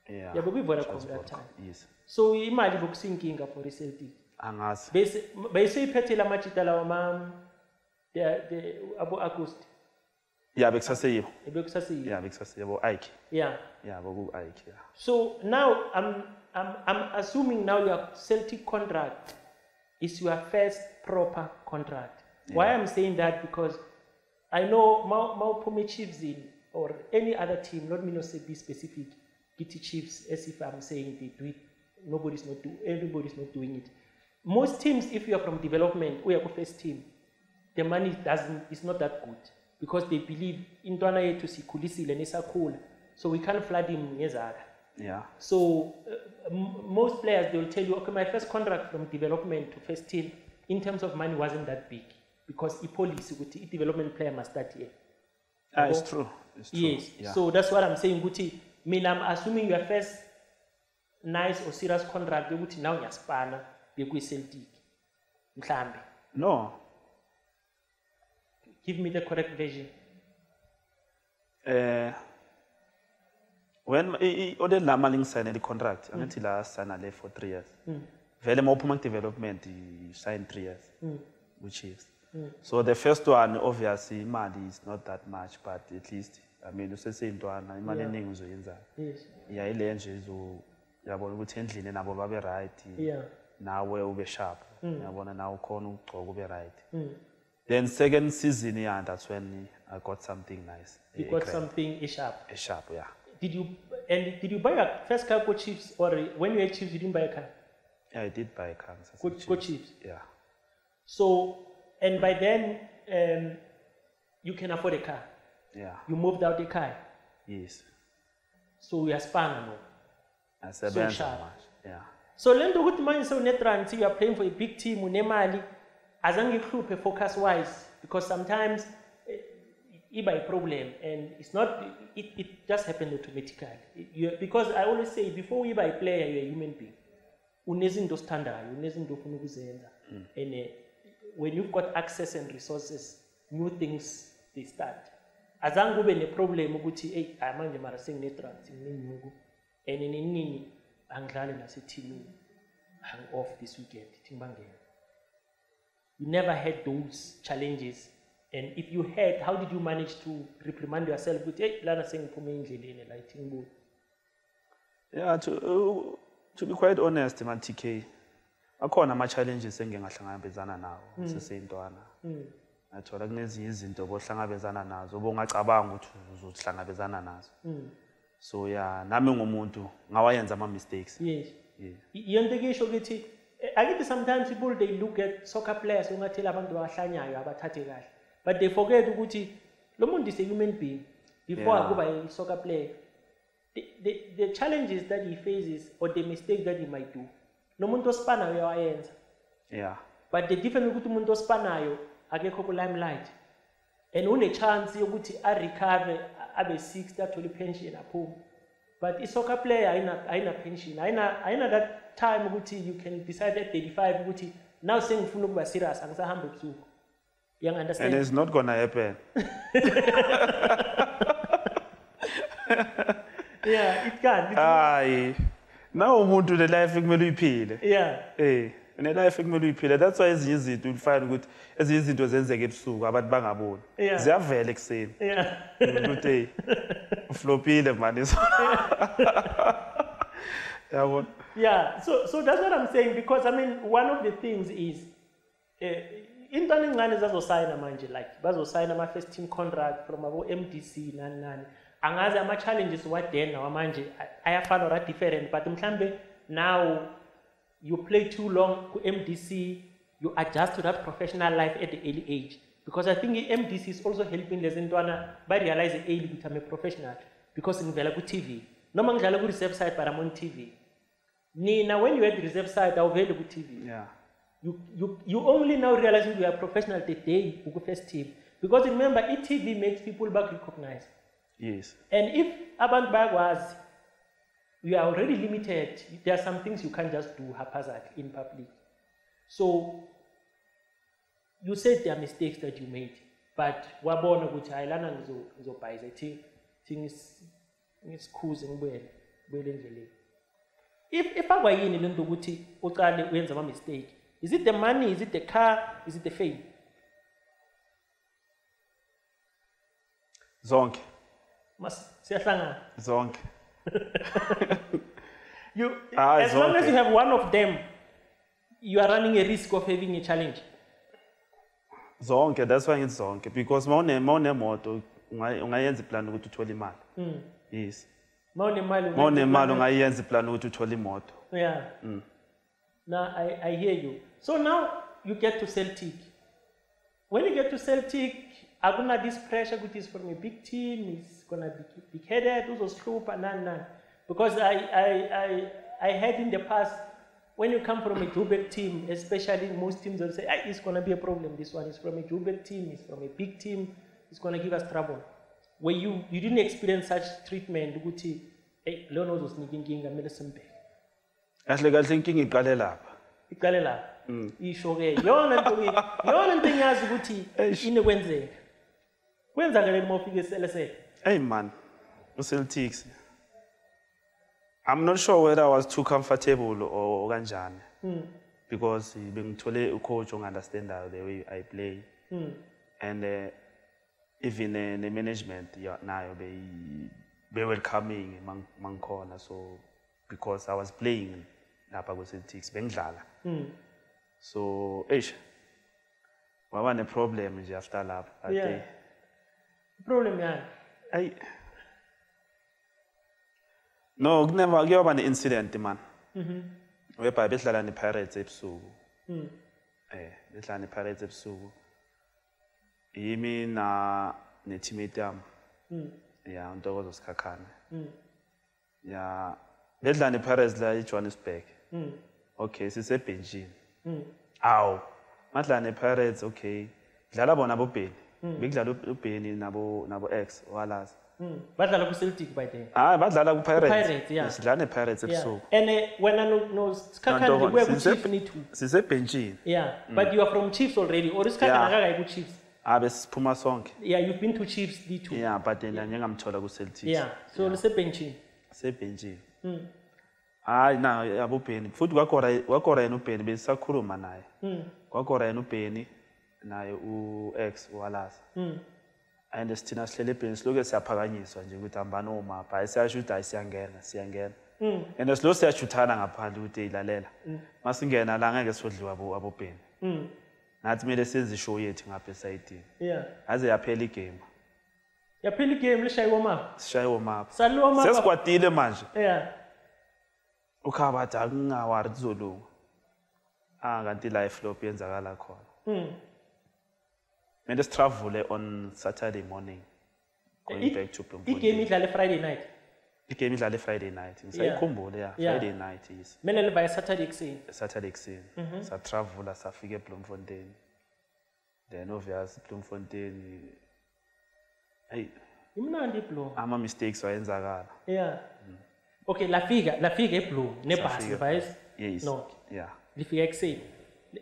yeah. Yeah was that Vodacom, time. Yes. So imali bokusinkinga for i-celtic angazi. Bese beyiseyiphethile amajita lawa ma abo-august ya bekusaseyibo. Ebekusasiyibo ya bekusaseyibo. Ike. Yeah. Ya boku ike ya So now I'm, I'm, I'm assuming now your Celtic contract is your first proper contract. Why I'm saying that because I know Mau Maupome Chiefs in or any other team, not me not say be specific, Giti Chiefs, as if I'm saying they do it, nobody's not do everybody's not doing it. Most teams, if you are from development we you're first team, the money doesn't is not that good because they believe in intwana yethu sikhulisile nesakhula so we can't flood him ngezaka ya so uh, m- most players they will tell you, okay, my first contract from development to first team in terms of money wasn't that big because the policy with the development player must start here. Ah, it's true it's true Yes. yeah. So that's what I'm saying. Guti, mean I'm assuming your first nice or serious contract ukuthi now uyaspana bekuyi-Celtic. Mhlambe. no Give me the correct version. eh when i- i- ode lama lingisayine le contract angithi la sign le for 3 years mm. vele mawuphuma ku development you sign 3 years mm. which is mm. so the first one obviously imali is not that much but at least i mean useseyintwana imali Yeah. eningi uzoyenza Yes. ya ile nje izo yabona ukuthi endlini nabo babe right Yeah. nawe ube sharp yabona nawe ukhona ukugcoka ube right Mm. then second season yeah that's when i got something nice You a got something a sharp. a sharp yeah Did you and did you buy your first car go Chiefs or when you were Chiefs you didn't buy a car? yeah i did buy a car. Go, go Chiefs. yeah So, and by then, um, you can afford a car. Yeah. You moved out the car. yes. So, we are now. asebenza sharp. yeah. So, lento ukuthi manje sewunetrant you are playing for a big team unemali. Azange ihluphe focus wise because sometimes eh, iba a problem and it's not it, it just happened automatically. You, because i always say before you buy a player you're a human being. Unezinto osithandayo unezinto ofuna ukuzenza. And uh, when you've got access and resources new things they start azange ube neproblem ukuthi eyi hayi manje mara senginetrant nginenyuku and nini nini angidlali nasethimini. I'm off this weekend ithi ngibangena you never had those challenges and if you had how did you manage to reprimand yourself ukuthi hey lana sengiphume endleleni la ithi ngibuye? Yeah to uh, to be quite honest man tk akhona ama-challenges engingahlangabezana nawo seseyintwana ngathola kunezinye izinto bohlangabezana nazo bongacabanga ukuthi uzohlangabezana nazo. So ya nami ngumuntu ngawayenza ama-mistakes. Yes. Yeah. I- iyo nto ekisho ukuthi eh, akithi sometimes people they look at soccer players ungathela abantu abahlanyayo abathathe kahle. But they forget ukuthi lo muntu is a human being. Before Yeah. akuba a soccer player the, the, the challenges that he faces or the mistakes that he might do nomuntu osipanayo uyawayenza. Yeah. But the difference ukuthi umuntu osipanayo akekho ku-limelight. And une-chance yokuthi arecover abe 60 athole i-pension aphume but i-soccer player ayina- ayina pension. Ayina ayina that time ukuthi you can decide at 35 ukuthi now sengifuna ukuba serious angisahamba ebusuku. And uyangu-understand it's not gonna happen. Yeah it can it, hayi. Nawe umuntu ne-life ekumele uyiphile. Yeah. Eh, ne-life ekumele uyiphile. That's why ezinye izinto ulifine ukuthi ezinye izinto zenzeka ebusuku abantu bangaboni. Yeah. ziyavela ekuseni. Yeah. Ukuthi hey uflopile mani yabona? Yeah, so so that's what I'm saying because I mean one of the things is uh, intwana encane zazosayina manje like bazosayina ama first team contract from abo MDC nani nani. Angazi ama challenges wadena wamanje ayafana or different but mhlambe now you play too long ku MDC you adjust to that professional life at the early age. Because I think i-MDC is also helping lezi ntwana ba realize early ukuthi I'm a professional. Because ngivela ku TV noma ngidlala ku reserve side but I'm on TV nina when you had reserve side awuveli ku TV yeah. You, you, you only now realize you are professional the day uku first team. Because remember i-TV makes people back recognize yes. And if abantu bayakwazi you are already limited. There are some things you can't just do haphazard in public. So you said there are mistakes that you made but wabona ukuthi hayi lana ngizo- ngizobhayiza thi thi ngis- ngisikhuze ngibuyele ngibuyele endleleni. If ifakwa yini lento ukuthi ucale uyenza ama-mistake is it the money is it the car is it the fame? Zonke. Mas siyahlangana. zonke You Ah, as long as zonke. you have one of them, you are running a risk of having a challenge. zonke that's why ngithi zonke because mawune mawunemoto ungayi- ungayenza iplan ukuthi uthole imali Mm. yes Mawunemali mawunemali ungayenza iplan ukuthi uthole imoto Yeah. Now I, I hear you. So now you get to Celtic. When you get to Celtic, akuna this pressure ukuthi is from a big team, it's gonna be big headed, uzosihlupha nani nani. Because I, I, I, I heard in the past, when you come from a Joburg team, especially most teams will say, "Ah, it's gonna be a problem, this one is from a Joburg team, it's from a big team, it's gonna give us trouble. Where you, you didn't experience such treatment, ukuthi, hey, lona uzosinika inkinga, kumele simbheke." kahle kahle inkinga iqale lapha iqale lapha isho ke yona into yona into engiyazi ukuthi Eish. inekwenzeka kwenzakale uma ufika eselesele hey man. Uceltics. I'm not sure whether i was too comfortable or kanjani. Because bengithole ucoach ongunderstandayo the way i play. And uh, even uh, the management ya- nayo be- be-welcoming mang- mangikhona so because i was playing lapha kwe-celtics bengidlala. So eish waba ne-problem nje after lapho but Yeah. Problem yani Ay. No, kunever kuyoba ne-incident man. Whereby bedlala ne-Pirates ebusuku. Eh, bedlala ne-Pirates ebusuku. Yimi na ne-teammate yami. Ya, uNtokozo Sikhakhane. Ya, bedlala ne-Pirates la eJohannesburg. Okay, sisebhenjini. Aw. Madlala ne-Pirates okay. Dlala bona boBheni. Bekudlala uBheni nabo nabo X walazi. badlala ku-celtic by then. Hayi badlala ku-pirates. Ku-Pirates, yeah. sidlala ne-pirates yeah. ebusuku. And uh, wena no- no sikhakhane Ntokozo, kuya sise- ku-chief nithi sisebhentshini. Yeah but you are from chiefs already or isikhakhane Yeah. akakayi ku-chiefs? Abe siphuma sonke. Yeah you've been to chiefs the two. Yeah but then njengamthola ku-celtics. Yeah so lisebhenchini sebhentshini hayi na yabo ubheni futhi kwakora kwakora yena ubheni besisakhuluma naye. Kwakora yena ubheni naye u-x walaza and sithina sihlele ebheni siloke siyaphakanyiswa nje ukuthi hambani omapha hayi siyasho ukuthi hayi siyangena siyangena. And silo siyashuthana ngaphandle ukuthi eyilalela. Masingena la ngeke sodliwa abo- abobheni nathi kumele senze ishow yethu ngapha esayidini. Aze yaphela igame yaphela igame lishayiwa mapha sishaye omapha. Saliwa mapha sesikwatile manje. Ukhaba athi akungawari kuzolunga. Ah kanti la iflop yenzakala khona. Kumele sitravule on saturday morning going I- back to igame bloemfontein idlale friday night. Igame idlale friday night. Ngisayikhumbule ya Yeah. friday night yes mele livaya saturday ekuseni. Saturday kuseni mhm. satravula safika ebloemfontein then obvious bloemfontein eyi imnandi iblo ama-mistakes wayenzakala. Yeah. Mm. Okay lafika lafika eblue nebhasi livayes yes. No yeah. Lifika ekuseni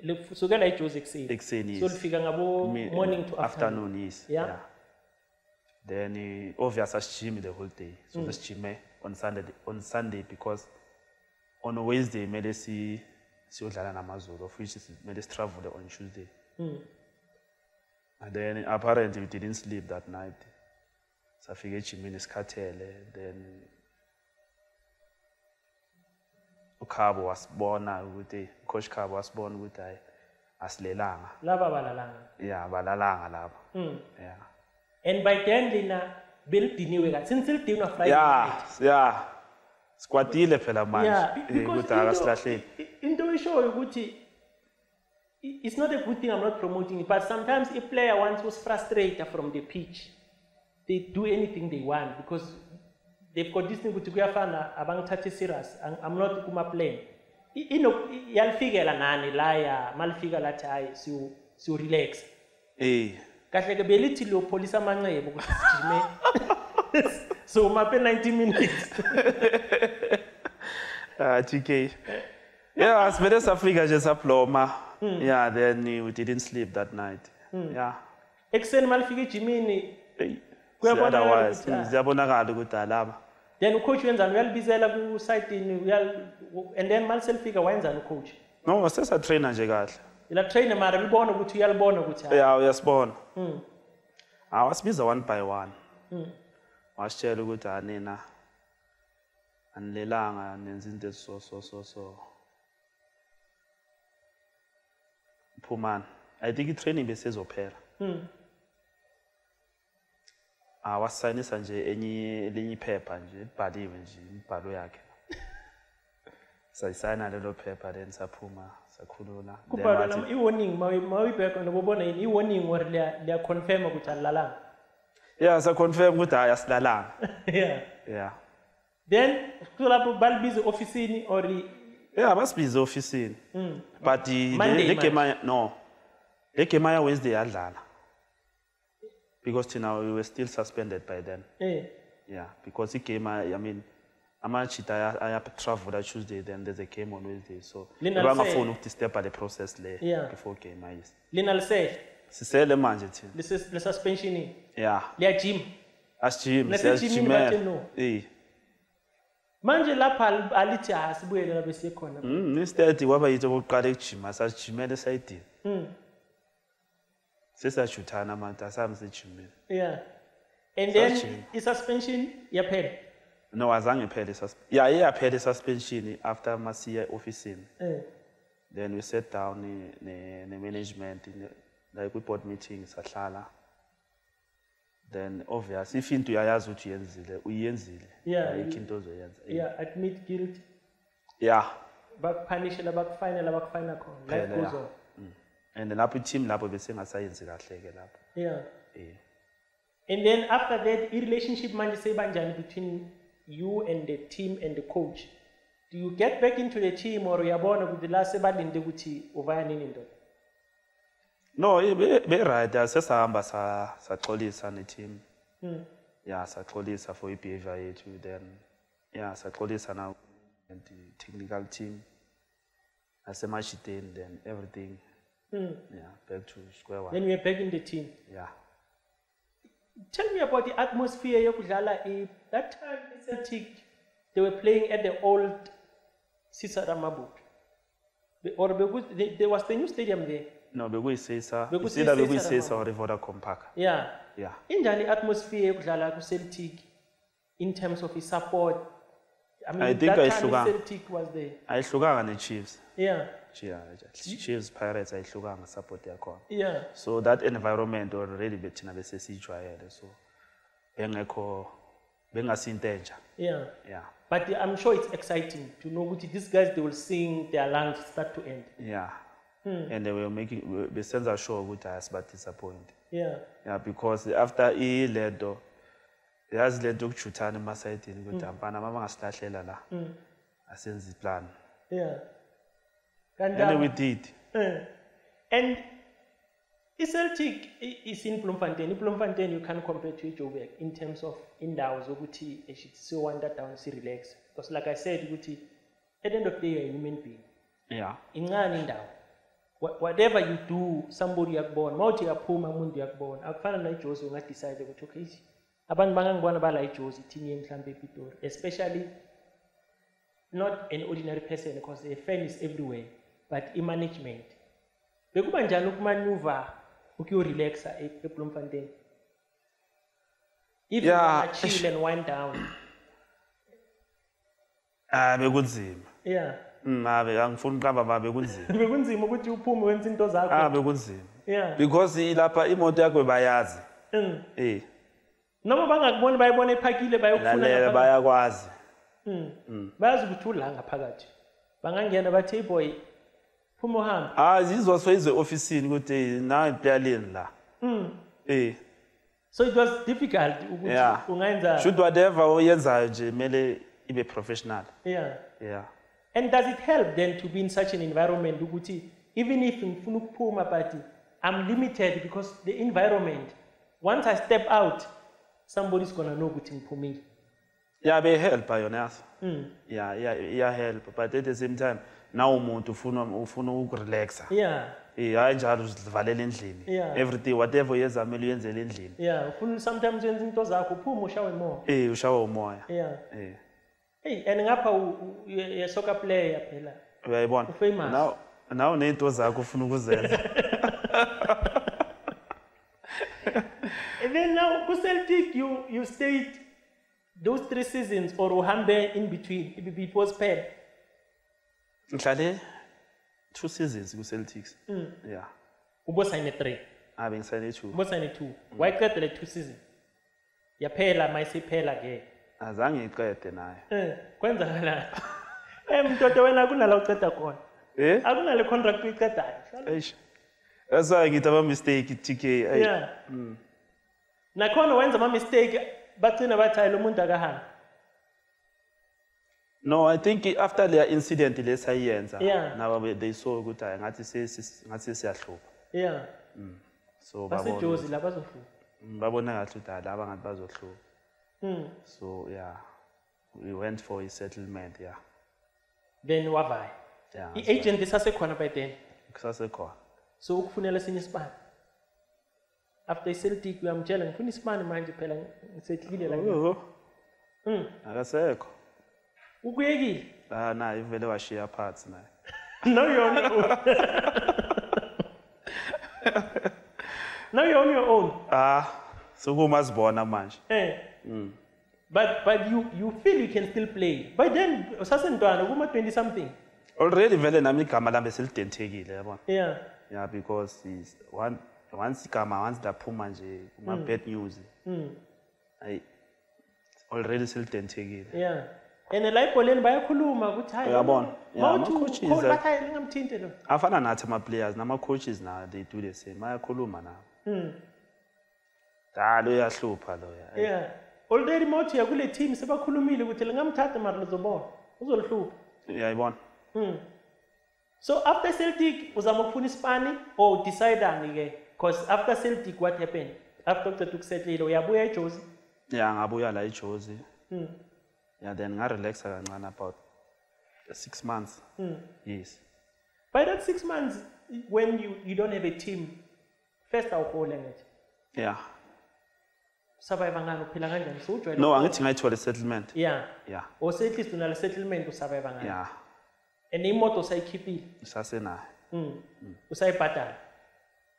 lisukela ejozi ekuseni ekuseni so lifika ngabo morning to afternoon afternoon. yes Yeah. then uh, obvious asijime the whole day. So mm. sijime on sunday on sunday because on wednesday kumele si siyodlala namazulu of which kumele sitravule on tuesday. And then apparently we didn't sleep that night. Safika ejimini sikhathele then ukhabo wasibona ukuthi coach khabo wasibona ukuthi hayi asilelanga laba balalanga ya balalanga lapha mm. ya. And by then lina belidiniwe kahle since lidinwa friday ya night. ya. Sikwatile phela manje. Yeah eh, ukuthi akasilahleli. into eshoyo ukuthi it's not a good thing i'm not promoting it. But sometimes a player once was frustrated from the pitch. They do anything they want because they've got this thing ukuthi kuyafana abangithathe serious I'm- i'm not kuma-plan I- ino- i- yalifikela nani laya malifika lathi hayi siyo- siyo-relax eh kahle ke belithi liyopholisa amancebo ukuthi sijime so mape 90 minutes. Ah tk yeah simele safika nje sabloma yeah then eh, we didn't sleep that night. Yeah. Ekuseni malifika ejimini? Eh, Kuyabonakala ziyabonakala ukuthi alaba then ucoach wenzani? Uyalibizela kusayitini and then maliselifika wayenzani ucoach? No sesatraina nje kahle. Ila trainer mara libona ukuthi uyalibona ukuthi ya uyasibona. Awasibiza one by one. Wasitshela ukuthi ha nina anilelanga nenza into eziso so so so. Phumani. I think i-training besezophela. Mm. Ah wasayinisa nje enye elinye iphepha nje libhaliwe nje imibhalo yakhe. Sayisayina lelo phepha then saphuma sakhulula. Then kubhalwa wathi- nama i-warning mawuyibheka nobobona yini i-warning or liya- liyaconfirma ukuthi alilalanga? Yeah saconfirm ukuthi hayi asilalanga. Yeah yeah then kulapho balibiza ofisini or i- yeah basibize ofisini. But i- Monday le le manje. game aya- no. Le game aya wednesday yadlala. Because thina we were still suspended by then. Eh. Yeah because igame i mean amachita aya- aya-travela tuesday then there's a game on wednesday so Lina bangafuni lisele. ukudisturba le process le Yeah. before game ayise lina lisehle sisele manje thina le-suspensioni yeah. Liyajima asijimi Nasejimini bathi siyajimela no. Eh. manje lapha ali- alithi ha sibuyele la besiye khona. Mm, instead kwaba yitho bokuqala ekujima sasijimela esayidini Mm. Sesajuthana manje asami sijimile. Yeah. And then Sajima. i-suspension yaphela? No azange phele ya iyaphela i-suspension after masiya ofisini eh. Then we sat down ne- ne- ne-management ne- like kwi-board meeting sahlala. Then obvious if into uyayazi ukuthi uyenzile uyenzile. Yeah, ayikho you- into ozoyenza. Yeah admit guilt. Yeah. Bakuphanishe labakufayina labakufayina khona like Phela, yeah. Mm. And lapho i-team lapho besengasayenzi kahle-ke lapho. Yeah. Eh. and then after that i-relationship manje seyibanjani between you and the team and the coach? Do you get back into the team or uyabona ukuthi la sebalinde ukuthi uvaya nini ndoda no be- be-right yeah, sesahamba sa- saxolisa ne-team. Mm. ya saxolisa for i-behavior yethu then. Ya saxolisa na and the technical team. Nasemashiteni then everything. Mm. yeah back to square one. Then we're back in the team. Yeah. Tell me about the atmosphere yokudlala i that time celtic they were playing at the old sisara mabut or beku- there there was the new stadium there. No bekuyisisa Bekuyisisa bekuyisisa or ivodacom park. Yeah. Yeah. Injani i-atmosphere yokudlala ku-celtic in terms of i-support i mean I think that time celtic was there. Ayihlukanga ne-chiefs yeah Yeah, chiefs pirates ayihlukanga support yakhona yeah. So that environment already bethina besesiyijwayele so. Bengekho bengasinto entsha yeah. Yeah. But i'm sure it's exciting to know ukuthi these guys they will sing their lungs start to end. Yeah. Hmm. And they were making besenza sure ukuthi ayasibadisappoint yeah. Yeah because after ilento yazi lento yokujuthana hmm. emasayidini ukuthi ampana uma bangasilahlela la hmm. asenze iplan yeah and, we did Eh. And i-Celtic is in Bloemfontein. I-Bloemfontein you can't compare to Joburg in terms of indawo zokuthi shit siwanda down si-relax. Because like I said ukuthi at the end of the day you're a human being. yeah Incane indawo. Wha- Whatever you do, somebody yakubona. Mawuthi uyaphuma umuntu yakubona. Akufana nayijozi ungadecide ukuthi okay abantu bangangibona bala ijozi thinye mhlambe ePitori. Especially not an ordinary person because a fan is everywhere but i-management. Bekuba njani ukumanuva ukuyorelaxa e- eBloemfontein? If Yeah. you wanna chill and wind down. Ah bekunzima. Yeah. Mm, abe angifuni uqamba ma bekunzima. Bekunzima ukuthi uphume wenze into ah zakho bekunzima. Yeah. Because ilapha imoto yakho bayazi Mm. eh noma bangakuboni bayibona ephakile bayokufuna lalela ngaphakathi. bayakwazi. Mm. bayazi ukuthi ula ngaphakathi. Bangangena bathi hey boy phuma uhambe ah soyize ofisini ukuthi na iplayer leni la eh. So it was difficult ukuthi Yeah. ungenza shoot whatever oyenzayo nje kumele ibe professional. Yeah. Yeah. And does it help then to be in such an environment ukuthi even if ngifuna ukuphuma but I'm limited because the environment once I step out somebody's gonna know ukuthi ngiphumile. yeah behelpa yona yazi Mm. yeah yeah iyahelpa but at the same time na umuntu ufuna ufuna ukurelaxa. Yeah. eh hayi njalo uzivalela endlini. Everything whatever uyenza kumele uyenzele endlini. Yeah, ufuna sometimes wenza into zakho uphuma ushawe more. eh ushawa umoya. Yeah. eh. Hey, and ngapha uye- soccer player phela. uyayibona? Naw nawe nento zakho ufuna ukuzenza. And then now ku-celtic you, you stayed those three seasons or uhambe in between ibe- before spell ngihlale two seasons ku-celtics. Mm. yeah ubosayine three abe bengisayine two. Ubosayine two wayiqedele two season yaphela mayisiphela-ke azange iqede nayo um kwenzakalani? Eh mntoto wena akunala uceda khona. Eh? Akunale contract uyicedayo eish. That's why ngithi ama-mistake tk yeah mm. nakhona wenza ama-mistake bagcina bathi hayi lo muntu akahambi no i think after leya incident lesayiyenza Yeah. nabo be- they saw ukuthi hayi ngathi sesi- ngathi siyahlupha yeah. So babona. Basejozi la bazohlupha Mm, babona kahle ukuthi hayi laba ngathi bazohlupha Mm. so yeah. We went for a settlement yeah. Then wavaya. Yeah i-agent isasekhona by then. Kusasekhona. So ukufunela esinye isibani after iceltic uyamtshela ngifuna isibani manje phela ngisehlile la Oho, Mm. akasekho. Ukuyekile ah naye ivele washiya phansi naye now you're on your own. Now you're on your own. Ah sokuma sibona manje eh. But but you you feel you can still play. By then usasentwana kuma 20 something? Already vele nami igama lami selidenthekile yabona? Yeah. Yeah because is one once igama once laphuma nje kuma bad news mm. ayi already selidenthekile yeah and la ibholeni bayakhuluma ukuthi hayi Uyabona? Yeah, mawuthi ama-coaches, ucall eh, bathi hayi lingamthinte lo afana nathi ama-players nama-coaches na they do the same. Bayakhuluma nabo mm. dalo uyahlupha loya Ayi. yeah. Already mawuthi uya kule team sebakhulumile ukuthi lingamthatha mara lizobona. Uzolihlupha. Uyayibona? Mm. so after celtic uzama ukufuna isipani or udecide-ani-ke because after celtic what happened? After uceda ukusetlile uyabuya ejozi? Ya ngabuya la ejozi. Mm. Yeah then ngarelaxa kancane about six months. Mm. yes. By that six months when you, you don't have a team first awuhole ngithi yeah. Usurvive ngani uphila kanjani? So ujwayele no angithi ngayithola settlement yeah. Yeah. Or say at least unale settlement usurvive ngani yeah. And imoto usayikhiphile? Isasenayo mm. usayibhadala?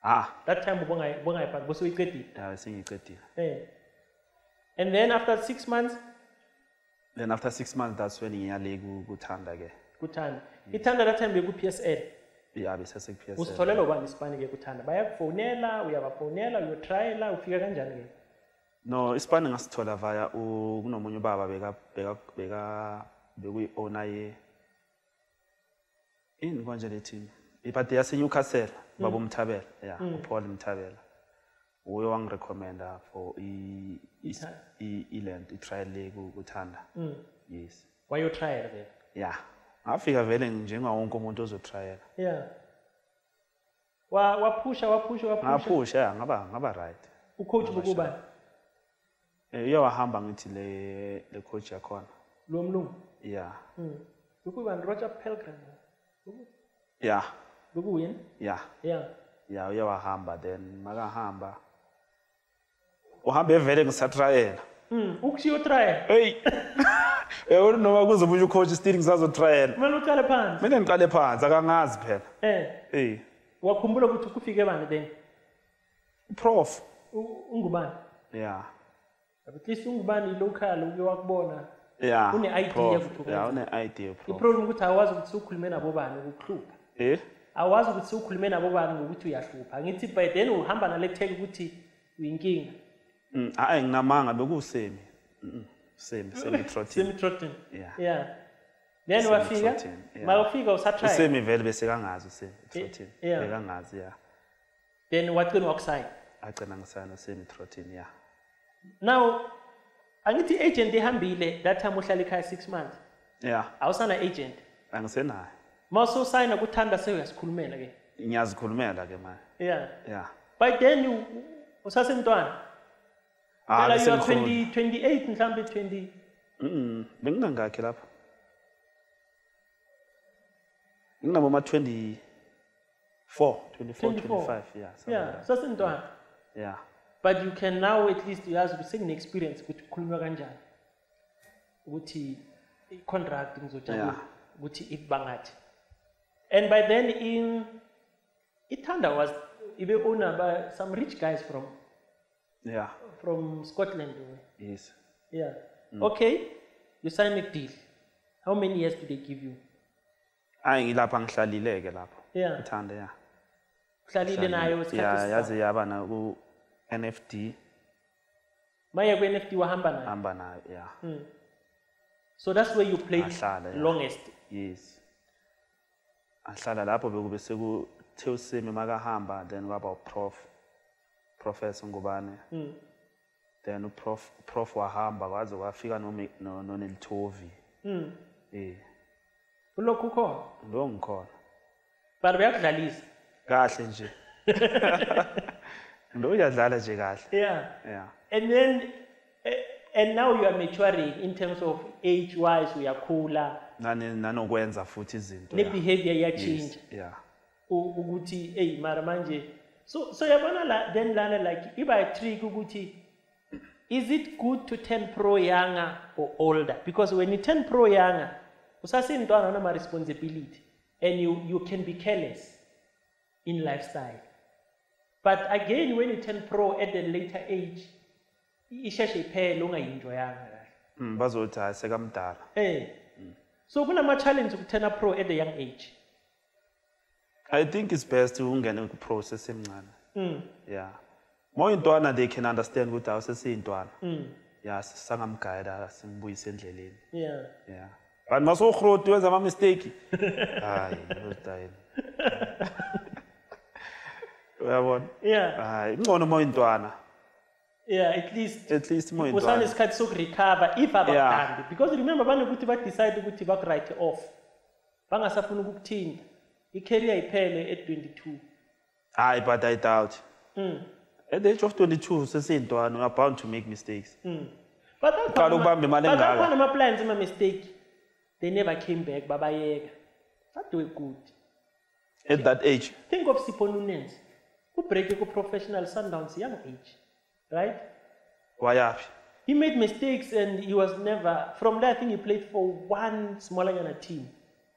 Ah. That time ubongayibhadala bose uyiqedile ya sengiyicedile eh. and then after six months then after six months that's when ngiyale ku- kuthanda ke. Kuthanda. Ithanda that time beku-p s l. Ya besesek-ps usitholela ubani isipani-ke kuthanda. Bayakufonela uyabafonela uyotrayela ufika kanjani-ke no isipani ngasithola via u- kunomunye ubaba beka beka beka bekuyi-owner ye ini konje le team but yasenewcastle baba umthabela. Ya upaul mthabela. Uye wangirecommenda for i- i- Ithanda. i- iland i-trial le ku- kuthanda. Mm. yes. Wayotrayela vele ya. Ngafika vele njengawo wonke umuntu ozotrayela yeah Wa- waphusha waphusha waphusha ngaphusha ya ngaba ngaba right. Ucoach bokuba Eh, uye wahamba ngithi le le coach yakhona. Lo mlungu? Ya. Mm. bekubani roger pelgrim. Ya. Bekuyini ya. Yeah ya uye wahamba then. Makahamba uhambe vele ngisatrayela. Mm. ukusiyotrayela eyi. Yabona noma kuzobuya ucoach still ngisazotrayela kumele uqale phansi. Kumele ngiqale phansi akangazi phela. Eh. Eyi. Wakhumbula ukuthi kufike bani then? Prof. U- ungubani? Ya. At least ungubani local uke wakubona? Ya Une-idea prof. ukuthi ukwenza. ya une-idea prof. Iproblem ukuthi awazi ukuthi siwukhulume nabo bani ukuhlupha eh awazi ukuthi siwukhulume nabo bani ngokuthi uyahlupha ngithi by then uhamba nale theke ukuthi uyinkinga. Mm, hayi nginamanga bekuwusemi Mm, semi semi trotting semitrotin Yeah. yeah. Then wafika? Semi-trotting, yeah. mawufika usatrya usemi vele bese kangazi usemi trotting yeah. bekangazi ya then wagcina wakusayina agcina ngisayina semi trotting ya now angithi i-agent ihambile that time uhlala ekhaya six months? Ya awusana agent? Angisenayo ma usayina kuthanda sewuyasikhulumela ke ngiyazikhulumela ke manje yeah. Ya by then you- usasemntwana? Ah, phela you are besengikhuluma. 20 28 mhlambe 20 Mm, benginangakhe lapha nginabo ma 24 24 24. 25 yeah yeah yeah. But you can now at least uyazi ukuthi sekune-experience ukuthi kukhulunywa kanjani. Ukuthi i-contract ngizojabula ukuthi if bangathi. And by then in ithanda was ibe owner by some rich guys from yeah from Scotland. or- yes Yeah. Mm. Okay. You sign a deal. How many years do they give you? hayi ngilapha ngihlalile ke lapho Yeah. ithanda ya Uhlalile nayo ya isikhathi yaze yaba na ku NFD Maya ku NFD wahamba nayo. hamba nayo ya So that's where you played Ngahlala, yeah. longest. yes ahlala lapho bekube sekuthe usimi makahamba then kwaba uprof professor ngubane then uprof prof wahamba kwaze kwafika nome- no- nonelithovi eh. Ulokhu ukhona lo ngikhona But bayakudlalisa. kahle nje. Lo uyadlala nje kahle. Yeah. yeah And then eh, and now you are maturing in terms of age wise uyakhula. nanokwenza futhi izinto ne-behavior iyachange. yeah ukuthi eyi mara manje so so yabona la then lana like iba trick ukuthi is it good to turn pro younger or older? Because when you turn pro younger usasintwana nama responsibility and you you can be careless in lifestyle. But again when you turn pro at a later age isheshe iphele ungayinjoyanga kahle. Mm, bazothi hayi sekamdala. Eh so kunama challenge ukuturn pro at a young age. I think it's best ungene ku-process emncane. Mm. yeah more intwana they can understand ukuthi awusesiyintwana Mm. ya sangamgayida simbuyise endleleni yeah. Yeah but masowuhroti wenza ama-mistake hayi uzidayela uyabona? Yeah. Hayi ingcono uma uyintwana. Yeah at least at least uma uyintwana. usanesikhathi sokurecover if abakuthandi because remember banokuthi badecide ukuthi baku-write off. Bangasafuni ukukuthinta. I-career iphele at 22 hayi but i doubt. Mm. At the age of 22 sesiyintwana we are bound to make mistakes Mm. But Uqala ama- ukubamba imali but engaka. akhona ama-plans ama-mistake they never came back babayeka that were good at that age think of sipho nunens ubreake ku-professional sundowns young age right wayaphi He made mistakes and he was never. From there, I think he played for one smaller than a team.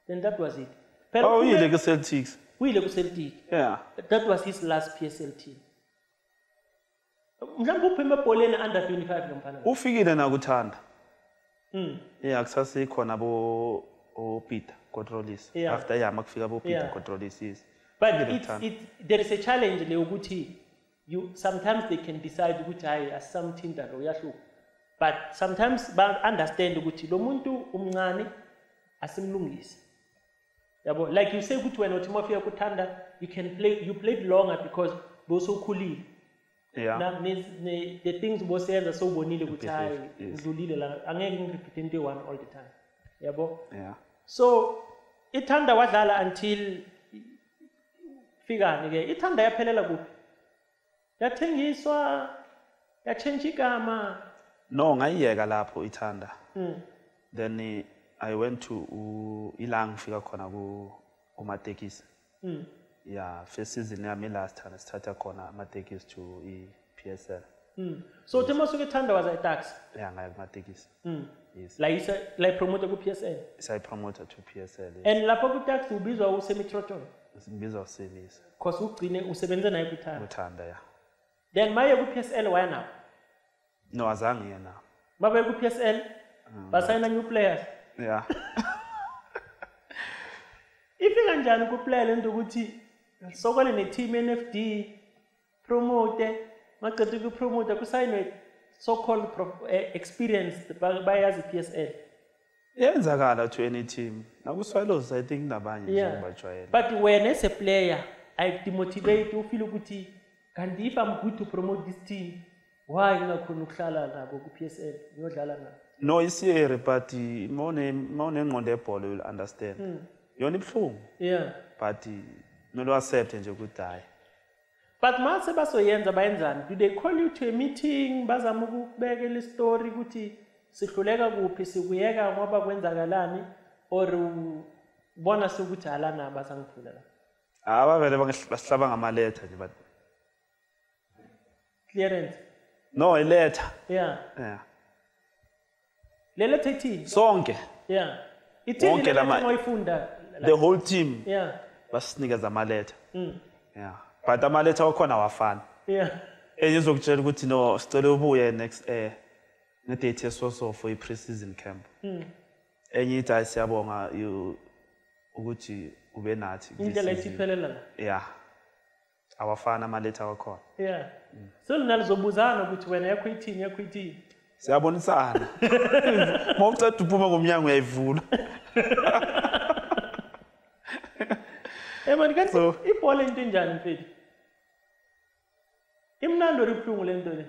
Then that was it. Pero oh uyile ku-celtics uyile ku-Celtic. yeah That was his last PSL team. Mhlawumbe uphuma ebholeni under 25 lo mfana lo. ufikile nakuthanda Mm. yeah kusasikhona bo opeter controlis Yeah. after yeah makufika bopeter Yeah. controlis yes but it's, it, there is a challenge le ukuthi you sometimes they can decide ukuthi hayi asamthinta lo uyahluka but sometimes ba-understand ukuthi lo muntu umncane asimlungise yabo like you say ukuthi wena uthi uma ufika kuthanda you can play you played longer because bowusukhulile yeah. Na- ne- ne- the things bosenza sowubonile ukuthi hayi ngidlulile la angeke ngirepeat into one all the time. Yabo? Yeah. So ithanda wadlala until fikani ke ithanda yaphelela kuphi? Yathengiswa yatshentsha igama. No ngayiyeka lapho ithanda. Mm. then eh, i went to u- ila ngifika khona ku- kumatekisi. Mm. Yeah first season yami last time sithatha khona amatekisi to i-psl Mm. so uthi masuke ithanda waza etaxi? Yeah ngaya kumatekisi. Mm. yes. La isa la ipromote ku-psl sayipromoter to psl yes. and lapho kutaxi ubizwa usemitroton ngibizwa usebisi cause ugcine usebenze naye kuthanda. Uthanda ya then maye ku-psl waya nawo no azange yena. Babaye ku-psl basayina new players? Yeah. Ifika njani kuplayer lento ukuthi sokole neteam NFD promote maqeda ukupromote kusayinwe so called pro, eh, experienced ba- bayazi PSL iyenzakala to any team. Nakuswalows i think nabanye nje yeah. bajwayele. But wena as a player i demotivate ufeel ukuthi kanti if i'm good to promote this team why ngingakhona ukuhlala nabo ku PSL ngiyodlala nabo. No isiyeri but mawunengqondo yebhola you'll understand. Yona ibuhlungu. Yeah. But kumele uaccepte nje ukuthi hayi but mase basoyenza bayenzani? Do they call you to a meeting? Bazama ukubekela istory ukuthi sihluleka kuphi sikuyeka ngoba kwenzakalani? Or ubona sekuthi alana basangithula la? Abavele bangihl- basihlaba ngamaletha nje but clearance. No iletha yeah yeah le letter ithini? Sonke. Yeah ithini Wonke le lama- letter moyifunda the whole team. Yeah basinikeza amaletha mm. yeah. But amaletha wakhona awafani. Yeah. Enye izokutshela ukuthi no sicela ubuye next eh ne-date esoso for i-pre-season camp. Enye ithi hayi siyabonga you- ukuthi ube nathi kule indlela ethi season." iphelela la. Ya awafana amaletha wakhona. Yeah. Selinalizobuzana ukuthi wena yakho ithini yakho ithini? Siyabonisana. Uma uceda uphuma ngomnyango uyayivula. Eh man kanti So- ibhola into enjani mfethu? Imnandi or ibuhlungu le nto le?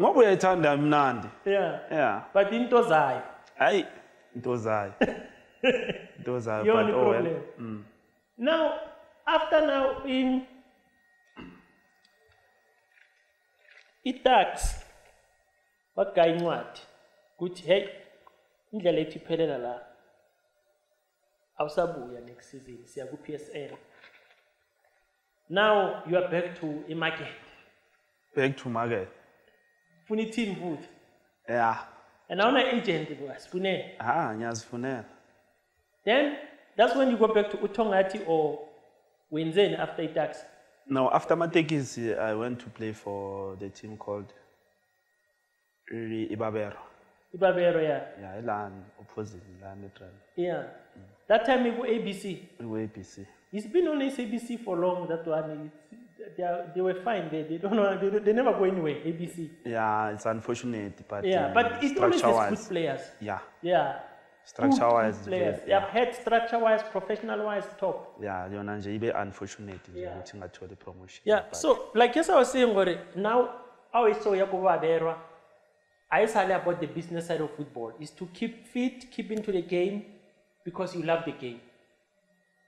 ngoba uyayithanda imnandi Yeah. ya But into zayo. hayi into zayo into zayo Yona but oh well iproblem. Now after now in i-tax bagaya incwadi kuthi hey indlela ethi iphelela la awusabuya next season siya ku-PSL now you are back to imarket. Back to market. Funa i-team futhi. Ya and awuna agent asifunele. Ha ngiyazifunela. Then that's when you go back to utongati or wenzeni after i-tax no after matekisi i went to play for the team called ibabero. Ibabero yeah. Ya ilani opposite lani edrani yeah mm. That time iku-abc iku-abc it's been on ABC for long that one. They, are, they were fine they, they don't know they, they never go anywhere abc yeah it's unfortunate but yeah uh, but it always has good players. yeah. Yeah. Structure wise, players. yeah. have had structure wise professional wise top. Yeah yona nje ibe unfortunate nje ukuthi ingatholi promotion Yeah, so like as I was saying, Gore, now our story about Berwa, I say about the business side of football. Is to keep fit, keep into the game because you love the game.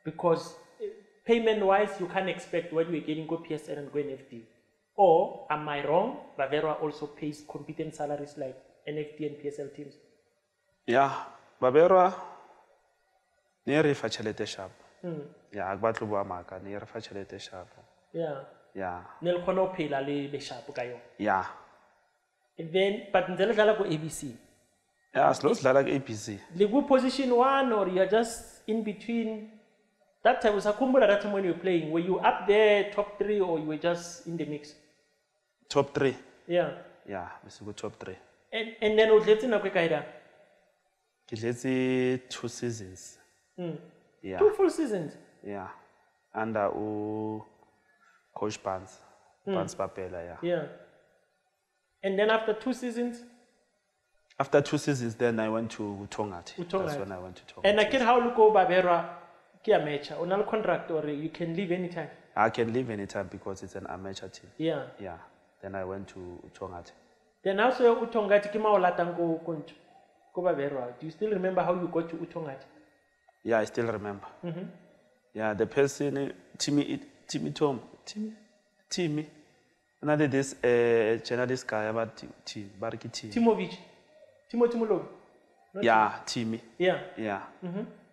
Because eh, payment wise, you can't expect what you're getting go PSL and go NFD. Or am I wrong? Bavera also pays competent salaries like NFD and PSL teams. yeah baberwa ne re fa tšhelete hmm. shapo ya ke batlo boa maaka ne re fa tšhelete Yeah. ya Nel kono pay la le le sharp ya And then but dlala go ABC. Ya silo sidlala ku-abc Ligu position one or you're just in between. That time, usakhumbula that time when you were playing, were you up there, top three, or you were just in the mix? top three Yeah. ya besiku-top three And, and then udletse nako e kae da? ke dletse two seasons hmm. yeah Two full seasons. yeah under u coach bans hmm. bans papela yeah Yeah. And then after two seasons, after two seasons then i went to tongati that's Utongati. when i went to tongati and I can how look over Berwa, kia mecha, on contract or you can leave anytime. i can leave anytime because it's an amateur team Yeah. yeah then i went to tongati Then also utongati olata ngo koncho. Ko Berwa. Do you still remember how you got to utongati? yeah i still remember yeah the person timmy timmy tom timmy timmy another this uh, journalist guy about T, bariki T. Timovic. Timothy Mulobi. yeah timmy Yeah. yeah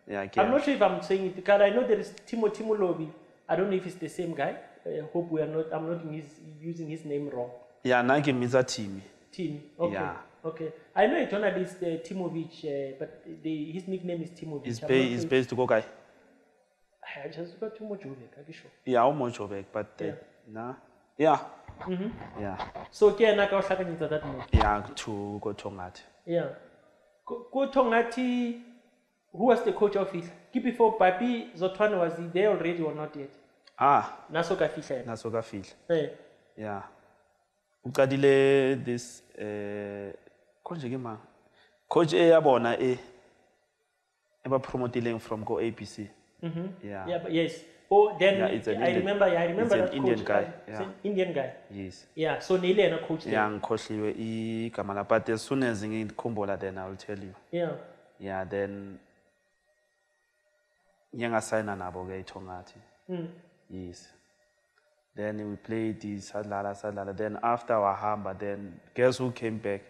yeah I'm not sure if I'm saying it because I know there is Timothy Mulobi. I don't know if it's the same guy. I hope we are not. I'm not his, using his name wrong. yeah nange mbiza timmy Tim. Okay. Yeah. Okay. I know a journalist, uh, Timovic, uh, but the, his nickname is Timovic. he's, I'm ba- not he's sure- based go guy I just got too much of it. I'm sure. yeah umojobek but uh, Yeah. nah yeah yeah So ke na ka hlakanyetsa that move. yeah to go tongati Yeah. Ko Tongati, who was the coach of it? Keep before Papi Zotwane was he there already or not yet? ah Naso ka fihla. yena. naso ka fihla Eh. yeah uqadile this eh konje ke ma coach e yabona e eba promotileng from go abc Mhm. yeah Yeah, but yes. Oh, then Yeah, it's an I Indian- remember. I remember it's an that Indian coach. guy, uh, It's an Indian guy. yes Yeah. So Nile and a coach there. yeah ngikhohliwe igama la but as soon as ngikhumbula then i will tell you Yeah. yeah then ngiyangasayina nabo ke ithongathi Mm. yes then we played sadlala sadlala then after wahamba then guess who came back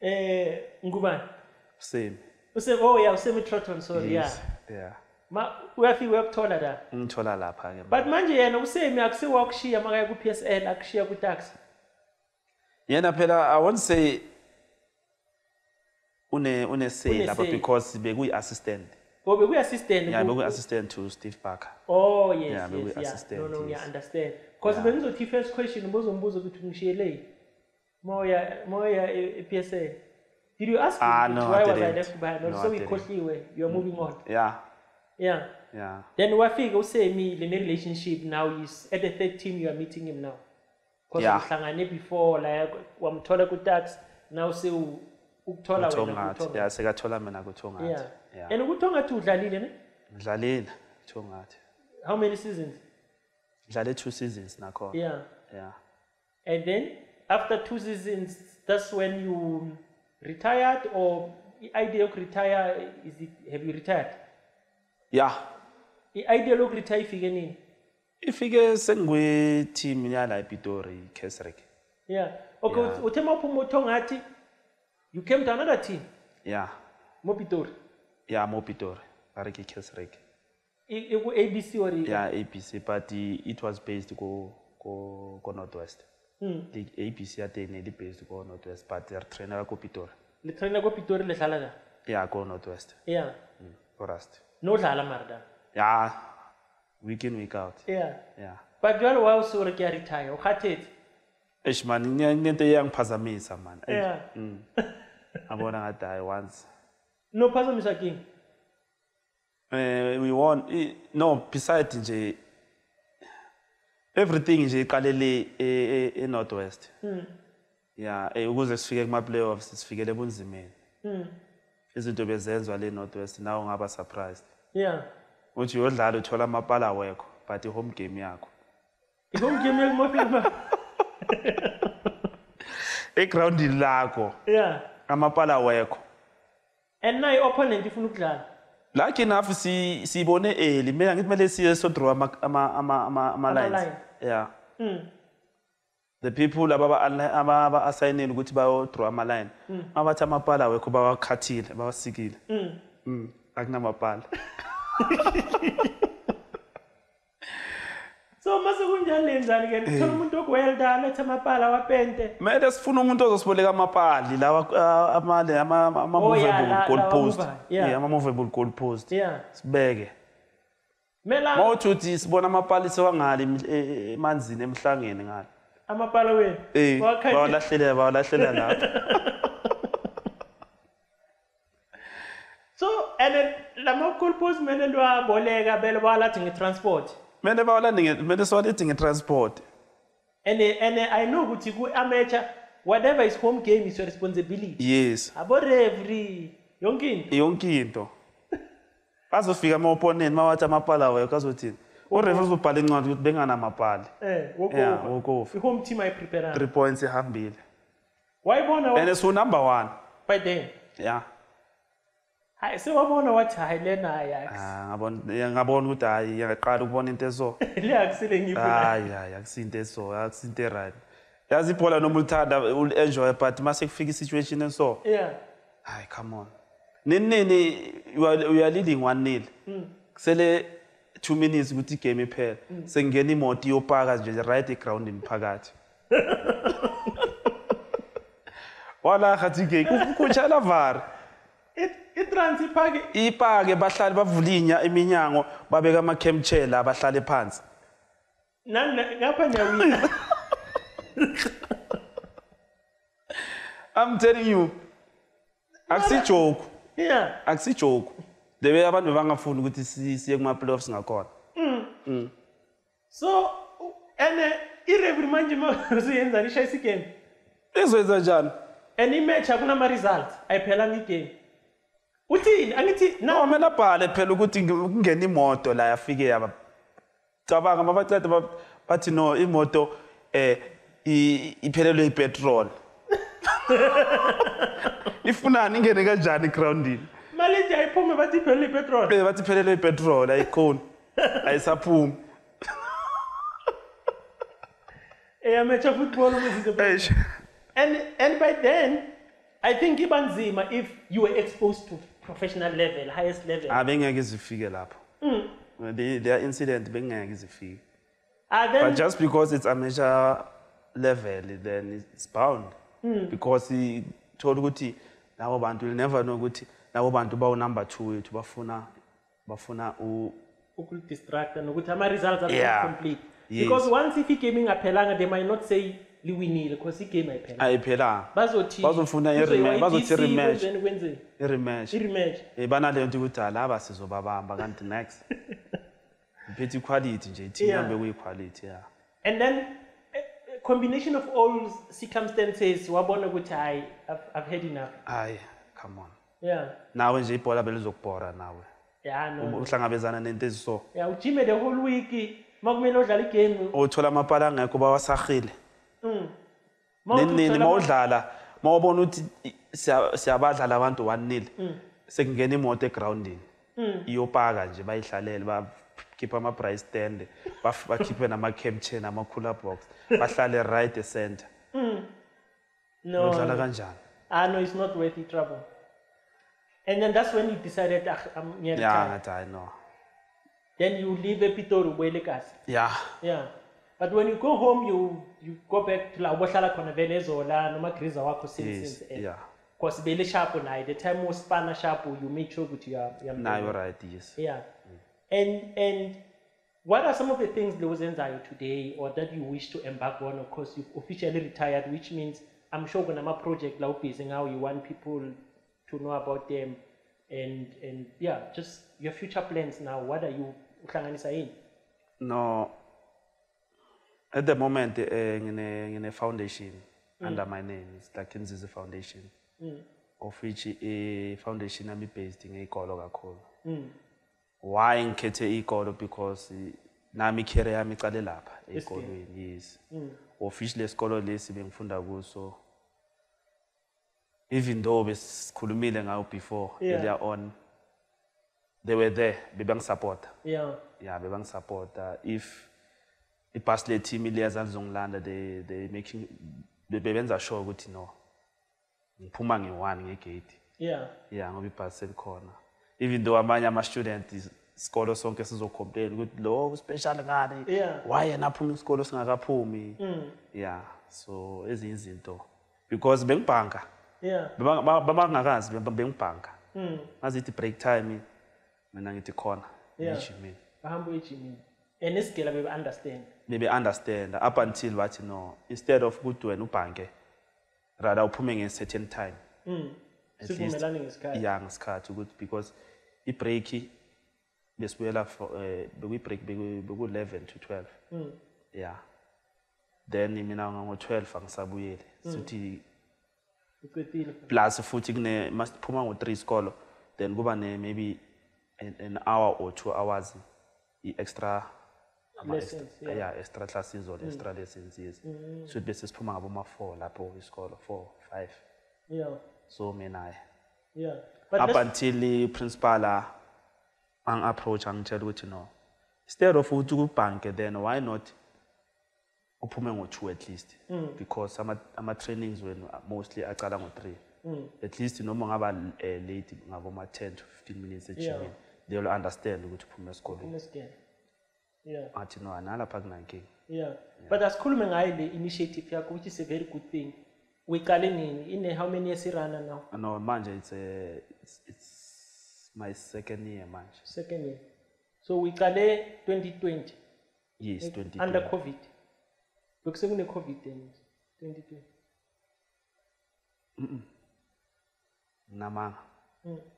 Eh, ngubani? same Use oh yeah, same usemi Trotton sorry yes yeah. yeah uyafika uyakuthola la. ngithola lapha ke But manje yena usemi akusiwa akushiya makaya ku PSL akushiya ku tax. yena phela i won't say une une say Une lapha because bekuyi assistant Oh, bekuyi-assistant. yeah ku- bekuyi-assistant to steve barker Oh, yes, Yeah, yes, yeah. No, no, yes. yeah, understand. Because Yeah. bengizothi first question ubuzombuza ukuthi ngishiyele moya moya e-PSA. Did you ask Ah, me no, why I was I left behind? No, so you, you're moving on. yeah Yeah. yeah Then wafika usemi le relationship now is at the third team you are meeting him now. Because Yeah. uhlangane before like wamthola ku tax now se u- ukuthola wena kuThongathi. yeah sekathola mina kuthongathi Yeah. yeah And ukuthongathi udlalile ne? ngidlalile uthongathi How many seasons? ngidlale two seasons nakhona Yeah. yeah And then after two seasons, that's when you retired, or the idea of retire is it? Have you retired? ya. I-idea lokulitha ifike nini? Ifike sengweteam yala epitori casrick yeah okay yeah. uthe mawuphuma uthongathi you came to another team? Yeah mopitori yeah mopitori ba re ke casrick ku-abc or yeah abc but it was based ko-northwest hmm. abc ya teng ne le based ko-northwest but re trainela ko pitori. Le trainela ko pitori le tlhala ka yeah ko-northwest yeah hmm, forust No dlala marada. yeah week in week out Yeah. yeah But jwale wa o se o re ke retire, o kgathetse. eish man inento iyangiphazamisa man Yeah. mm. abona ngathi hayi once No phazamiswa king. Eh we won i- no beside nje everything nje iqalele e- e- e Northwest. Hmm. Yeah, eh ukuze sifike kuma playoffs sifikele ebunzimeni. Hmm. Izinto bezenzwa le Northwest nawe ngaba surprised. Yeah. Uthi uyodlala uthola amapala wekho but i home game yakho. Ihome game yakumafika. Egroundini lakho Yeah. amapala wekho. And now your opponent ifuna ukudlala. Lucky enough si sibone early mina ngithi mele siye so draw ama ama ama ama, ama lines. Ama-line. Yeah. Mm. the people ababa ababa assigned ukuthi bayo draw ama line abathi amapala wekho bawakhathile bawasikile Mm. mm akunamapala So mase kunjani lenzani ke uthola umuntu okuwelda letha amapala wapente. mele sifuna umuntu ozosiboleka amapali lawa ah, amale ama ama Oh, yeah, movable la- goal lawa post. mover, yeah. yeah ama movable goal post. Yeah. sibeke. Mela mawuthi uthi sibona amapali sewangale emhl- e- e- emanzini emhlangeni ngale. Amapala wenu. eh Wakhathi- bawalahlelela bawalahlelela lapho. So and then lama goal post mele lwaboleka bele bawalathi ngetransport. mele bawalande nge- mele siwalethi nge-transport And and I know ukuthi ku amateur whatever is home game is your responsibility. yes Abo referee yonke into. yonke into azofika ama-opponent mawathi amapala wekho azothini urefa uzobhala incwadi ukuthi benganamapali Eh, Yeah, prepare. three points ihambile Wayibona and siwu-number one by then. ya Hayi sewabona wathi hayi lena hayi Ah, ngabona ya, ngabona ukuthi hhayi ngiyaqala ukubona into eso le akusile ngifuna. hayi hayi akusinto eso akusinto eright yazi ibhola noma ulithanda ul-enjoy but uma sekufika i-situation eso Yeah. hayi come on nini nini you are you are leading one nil kusele two minutes ukuthi igame iphela sengingena imoto iyopaka nje right egroundini phakathi wala khathi ke kutshala var It it runs iphake ipake bahlali bavula inya iminyango babeka ama chemchela abahlale phansi nana ngapha nyawina. i'm telling you akusijoke Yeah. akusijoke the way abantu bangafuni ukuthi si- siye kuma playoffs ngakhona So and uh, i-referee manje mazuyenza ishayisa igame. izoyenza njani And i-match akunama results ayiphelanga igame. Uthini? Angithi no kumele abhale phela ukuthi nge- kungena imoto la yafike yaba cabanga mabaceda ba- bathi no imoto eh iphelelwe ipetrol ifunani ingene kanjani egroundini? Mali nje ayiphume bathi iphelele ipetrol. Eh bathi iphelelwe ipetrol ayikhoni ayisaphumi. Eh of football And and by then I think iba nzima if you were exposed to professional level, highest level. abengeke izifike lapho The- their incident bengeke izifike Ah then but just because it's amateur level then it's bound because ithola ukuthi labo bantu will never know ukuthi labo bantu bawu number 2 wethu bafuna bafuna u ukudistracta nokuthi ama-results are Yeah. not complete Yes. because once if igame ingaphelanga they might not say liwinile because igame ayiphelanga ayiphelanga. Bazothi Bazofuna kuzoyiwa i-rematch, bazothi i-DC, i-rematch. kwenzeni, kwenzeni i-rematch. I-rematch. Um banale nto ukuthi laba sizobabamba kanti next. Iphethe equality nje ithi Yeah. ihambe kwi-equality ya and then a, a combination of all circumstances wabona ukuthi hayi I've, i've had enough. Hayi come on. Yeah. Nawe nje ibhola belizokubhora nawe. Yeah no, no. uhlangabezana nento eziso. Yeah ujime the whole week makumele udlala igame. Uthola amapala angekho bawasahile Ma uthi nini uthola ma ama- udlala ma ubona ukuthi i- siya- siyabadlala abantu one nil sekungena imoto egrawundini iyopaka nje bayihlalele bakhiphe ama-price stand bakhiphe nama-camchain nama-cooler box bahlale right center. No. Udlala kanjani? Ah no it's not worth the trouble. And then that's when you decided ah, I'm ngathi hayi no then you leave epitori ubuyele kasi. Ya yeah. But when you go home you you go back to la ubohlala khona vele ezola noma griza wakho since yes since ya because bele sharp naye the time was uspana sharp you make sure ukuthi you are you are nayo right yes. Yeah. Mm. And and what are some of the things lozenzayo today or that you wish to embark on? Of course you've officially retired which means i'm sure kunama project la ubhizi ngawo you want people to know about them. And and yeah just your future plans now. What are you uhlanganisa yini? No at the moment eh ngine ngine foundation under my name it's like Nzizi Foundation of which i foundation yami based ngeyikolo kakhulu. Why ngikhethe ikolo? Because eh, nami career yami icale lapha eyikolweni yes. Of which lesikolo lesi bengifunda kuso even though besikhulumile ngayo before Yeah. earlier on they were there bebangisupporta. Yeah. Yeah bebangisupporta. If ibhasi le-team iliyeza lizongilanda they they making be- bebenza sure ukuthi no ngiphuma nge-one ngegate yeah. Yeah ngoba ibhasi selikhona. Even though amanye ama-student isikolo sonke sizocomplain ukuthi lo uspecial ngani? Yeah. why yena aphuma isikolo singakaphumi? Yeah so ezinye izinto because bengibhanka yeah. Beba- ba- babangakazi beba- bengibhanka ngazithi break time mina ngithi khona. Yeah. ejimini bahamba ejimini and isigela bebe-understand bebe understand up until bathi no instead of ukuthi wena ubhanke rather uphume nge-certain time. At least- ya ngesikhathi ukuthi because ibreak besibuyela eh bekuyi-break beku- beku-11 to 12 yeah. Then mina ngo-12 angisabuyeli. Suthi ucedile plus futhi kune masiphuma ngo-3 isikolo then kuba ne maybe an, an hour or two hours i-extra ama- Lessons, extra- yeah. yeah extra classes or extra lessons yes so bese siphuma ngaboma-4 lapho isikolo 4 5 yeah. So mina yeah. But up until i-principal angi-approach angitshela ukuthi no. Instead of ukuthi kubhanke then why not uphume ngo-two at least? Because ama- ama-trainings wenu mostly acala ngo-three. At least noma ungaba eh, late ngaboma-ten to fifteen minutes ejimini they will understand ukuthi uphume esikolweni. Yeah. Ngathi no nalapha kunankinga yeah. But asikhulume ngayo le initiative yakho which is a very good thing uyiqale nini? Ine how many years irana now? No manje it's, a, it's, it's my second year manje. Second year. So uyiqale 2020 yes 2020. under covid. Bekusekune covid then 2020 namanga. It's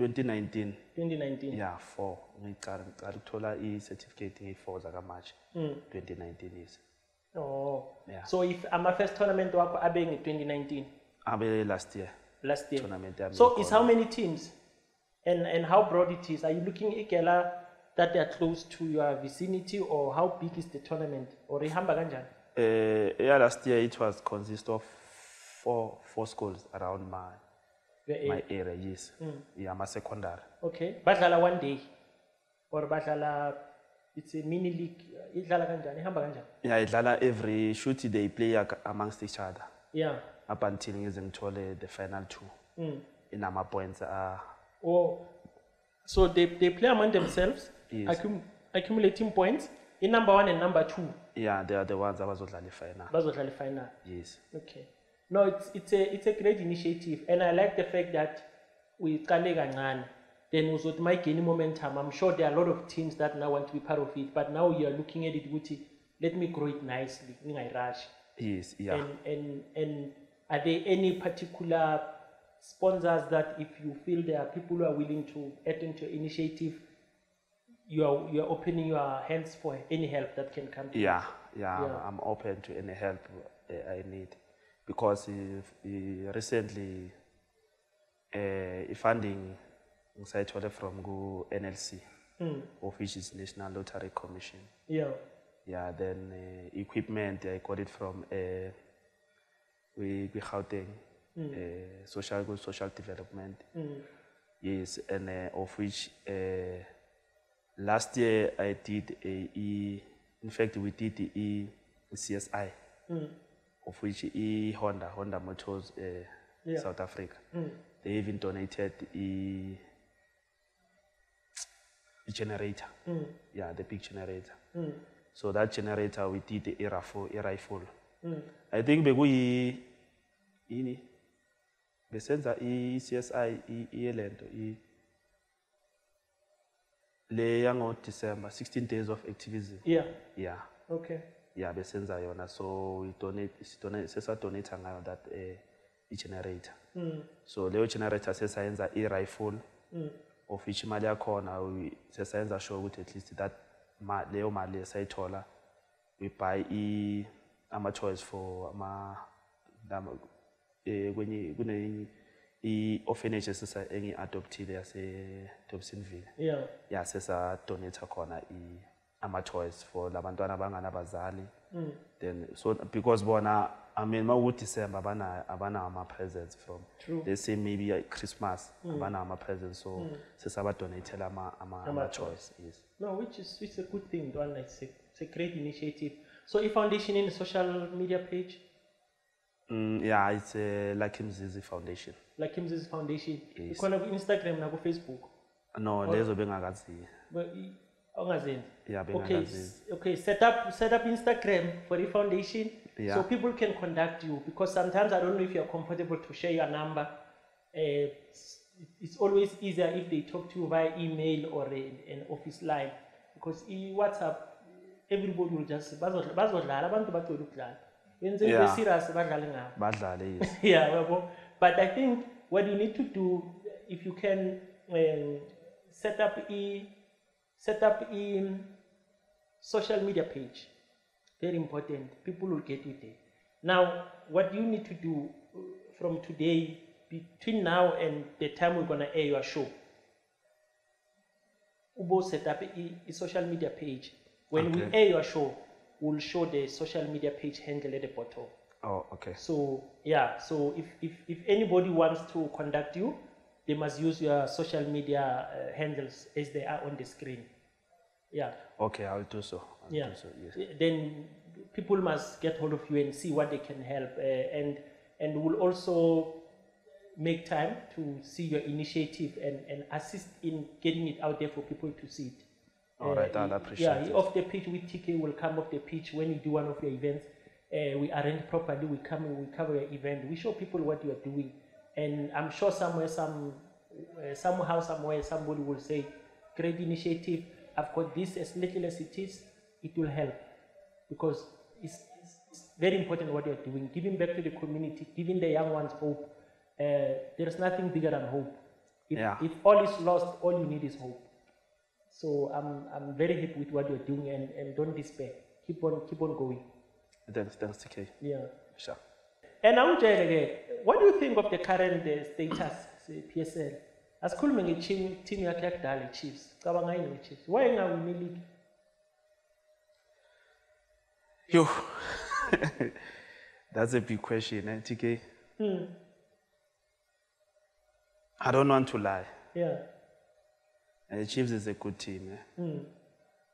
2019 2019 yeah four. Ngicala ngicala ukuthola i-certificate ngeyi-four zakamarch 2019 yes oh. Yeah. so if ama first tournament wakho abe nge-2019 abe last year. Last year. Tournament yami so it's how many teams? And and how broad it is? Are you looking igela that they are close to your vicinity or how big is the tournament? Or ihamba kanjani? Uh, yeah last year it was consist of four four schools around my My area yes yeah ama-secondary okay. Badlala one day. Or badlala it's a mini league. Idlala kanjani? Ihamba kanjani? Yeah idlala every shoot they play amongst each other. Yeah. Up until ngize ngithole the final two. Inama-points uh, or so they, they play among themselves? Yes. accum- accumulating points? In number one and number two? Yeah they are the ones that abazodlala i-final bazodlala ifinal yes. Okay no it's, it's, a, it's a great initiative and i like the fact that uyiqale kancane then uzothi mayigeni momentum i'm sure there are a lot of teams that now want to be part of it but now you are looking at it ukuthi let me grow it nicely ngingayirush yes yeah and, and, and are there any particular sponsors that if you feel there are people who are willing to add into your initiative you are, you are opening your hands for any help that can come to you? yeah yeah, Yeah. I'm, I'm open to any help uh, i need because if, uh, recently uh, funding ngisayithole from ku nlc Mm, of which is national lottery commission. Yeah. Yeah then uh, equipment i got it from uh, we we Gauteng uh, social social development. Mm, yes and uh, of which uh, last year i did a e in fact we did the e csi mm, of which e honda honda motors uh, Yeah. south africa. Mm, they even donated a generator. Mm, yeah the big generator. Mm, so that generator we did the rifle rifle mm. i think bekuyi yini besenza i-csi i- iyelento i le yango december 16 days of activism. Yeah. Yeah. Okay yeah besenza yona. So we donate sidonate sesadonata ngayo that uh, i-generator. Mm, so leyo generator sesayenza i-rifle mm, of which imali yakhona we- sesayenza sure ukuthi at least that ma, leyo mali esayithola we buy i ama-toys for ama lama- eh, kwenye kune i-orphanage esesa engi-adoptile yase-dobsonville yeah. Ya sesadonata khona i- ama-toys for labantwana abanganabazali. Mm, then so because bona i mean makudisemba abana abanawo ama-presents from True. let's say maybe uh, christmas abanawo ama-presents so sesabadonatela ama- ama- ama-toys. yes. No which is which is a good thing Dwana. it's a, it's a great initiative. So i-foundation in the social media page? Mm, yeah it's a lucky mzizi foundation. Like Kim's foundation. Yes. ikhona ku-instagram nakufacebook? No lezo bengakaziyo Yeah okay okay set up set up instagram for the foundation so people can contact you because sometimes i don't know if you're comfortable to share your number. Uh, it's, it's always easier if they talk to you via email or a, an office line because whatsapp everybody will just bazodlala abantu bagcwele ukudlala. Wenze into Yeah. serious badlale ngabo. Badlale yes. Yeah, yabo. but I think what you need to do, if you can um, set up a set up a social media page, very important. People will get you there. Now, what you need to do uh, from today, between now and the time we're gonna air your show, Ubo set up a, a social media page. When we air your show, we'll show the social media page handle at the bottom. oh okay So yeah, so if, if, if anybody wants to contact you, they must use your social media uh, handles as they are on the screen. Yeah, okay i'll do so I'll yeah. do so yes Then people must get hold of you and see what they can help, uh, and and we'll also make time to see your initiative and, and assist in getting it out there for people to see it. All right, I'll appreciate yeah, it. Yeah, off the pitch with TK will come off the pitch when you do one of your events. Uh, we arrange properly. We come, we cover your event. We show people what you are doing, and I'm sure somewhere, some uh, somehow, somewhere, somebody will say, "Great initiative. I've got this as little as it is. It will help because it's, it's, very important what you're doing. Giving back to the community, giving the young ones hope. Uh, there's nothing bigger than hope. If, Yeah. if all is lost, all you need is hope. So I'm, I'm very happy with what you're doing and, and don't despair. Keep on, keep on going. thanks thanks tk Yeah. sure And awutshele-ke, what do you think of the current uh, status se-PSL? Asikhulume nge-team team yakhe yakudala i-Chiefs. Cabanga yini nge-Chiefs? Why ingawini league? yo that's a big question eh, tk Hmm. i don't want to lie Yeah. uh, chiefs is a good team eh? Hmm.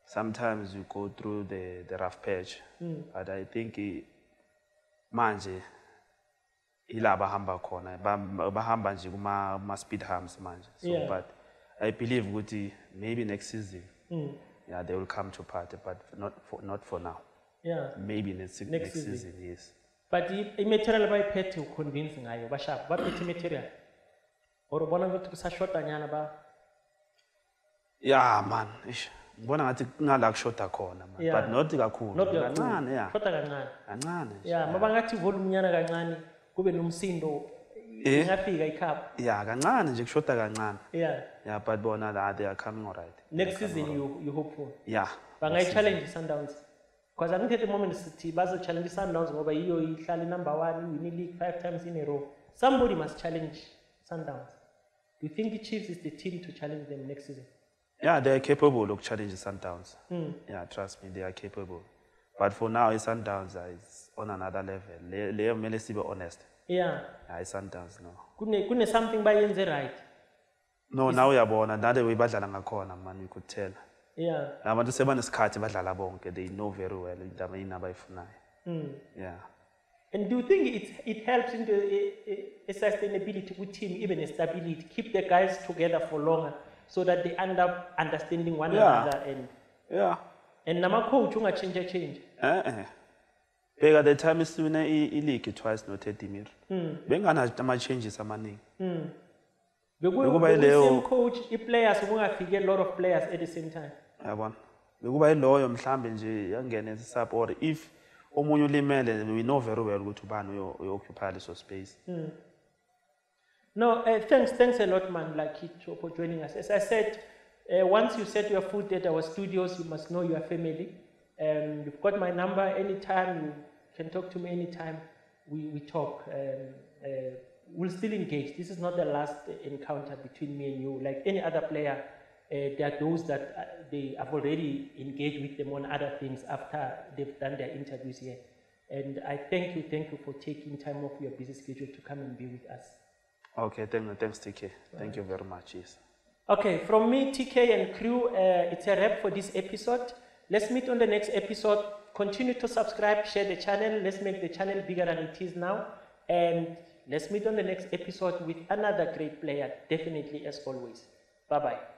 sometimes you go through the, the rough patch Mm. but i think eh, manje ila bahamba khona ba- bahamba nje kuma kuma speed humps manje so Yeah. but i believe ukuthi maybe next season Hmm. yeah they will come to party but not for, not for now Yeah. maybe next, Next next, season. season. yes but i- i-material bayiphethe uconvince ngayo bashapha baphethe i-material or ubona ukuthi kusashota nyana ba ya man ish ngibona ngathi kungala kushoda khona man Yeah. but not kakhulu Not kancane ya Shoda kancane. kancane nje. Yeah, mabangathi volume nyana kancane kube nomsindo. Eh? ingafika ikhapha. ya kancane nje kushoda kancane. Yeah. yeah but bona la they are coming alright Next season you you hope for. yeah bangayi-challenge i-sundowns. Because angithi at the moment sithi bazo-challenge i-sundowns ngoba yiyo ihlala i-number one iwini league five times in a row. Somebody must challenge sundowns do you think i-chiefs is the team to challenge them next season? Yeah they are capable of challenging sundowns mm. yeah trust me they are capable but for now i-sundowns is on another level. Le- leyo kumele sibe honest. Yeah. Yeah i-sundowns no. Kune, kune something bayenze right. No now uyabona nale way badlala ngakhona man you could tell. Yeah. Abantu sebanesikhathi badlala bonke they know very well indaba yini abayifunayo mm. yeah. And do you think it, it helps in the a, a sustainability with-team even a stability keep the guys together for longer so that they end up understanding one Yeah. another and yeah. and nama-coach ungatshintsha change eh eh bheka the time iswine i-league twice no-tedimir mm. bengana ama-changes amaningi. Mm. Bekuba coach i-players kungafike a lot of players at the same time. Yabona. Bekuba yiloyo mhlambe nje yangena as-sub or if omunye ulimele we know very well ukuthi ubani uyo- uyo-occupy leso space. No uh, thanks thanks a lot man lakito for joining us. As i said uh, once you set your foot at our studios you must know your family um, you've got my number anytime. You can talk to me anytime. We, we talk. Um, uh, we'll still engage. This is not the last encounter between me and you. Like any other player uh, there are those that uh, they have already engaged with them on other things after they've done their interviews here. And i thank you thank you for taking time off your busy schedule to come and be with us. Okay thank you thanks tk thank you very much yes. Okay, from me, TK and crew, uh, it's a wrap for this episode. Let's meet on the next episode. Continue to subscribe, share the channel. Let's make the channel bigger than it is now. And let's meet on the next episode with another great player, definitely as always. Bye bye.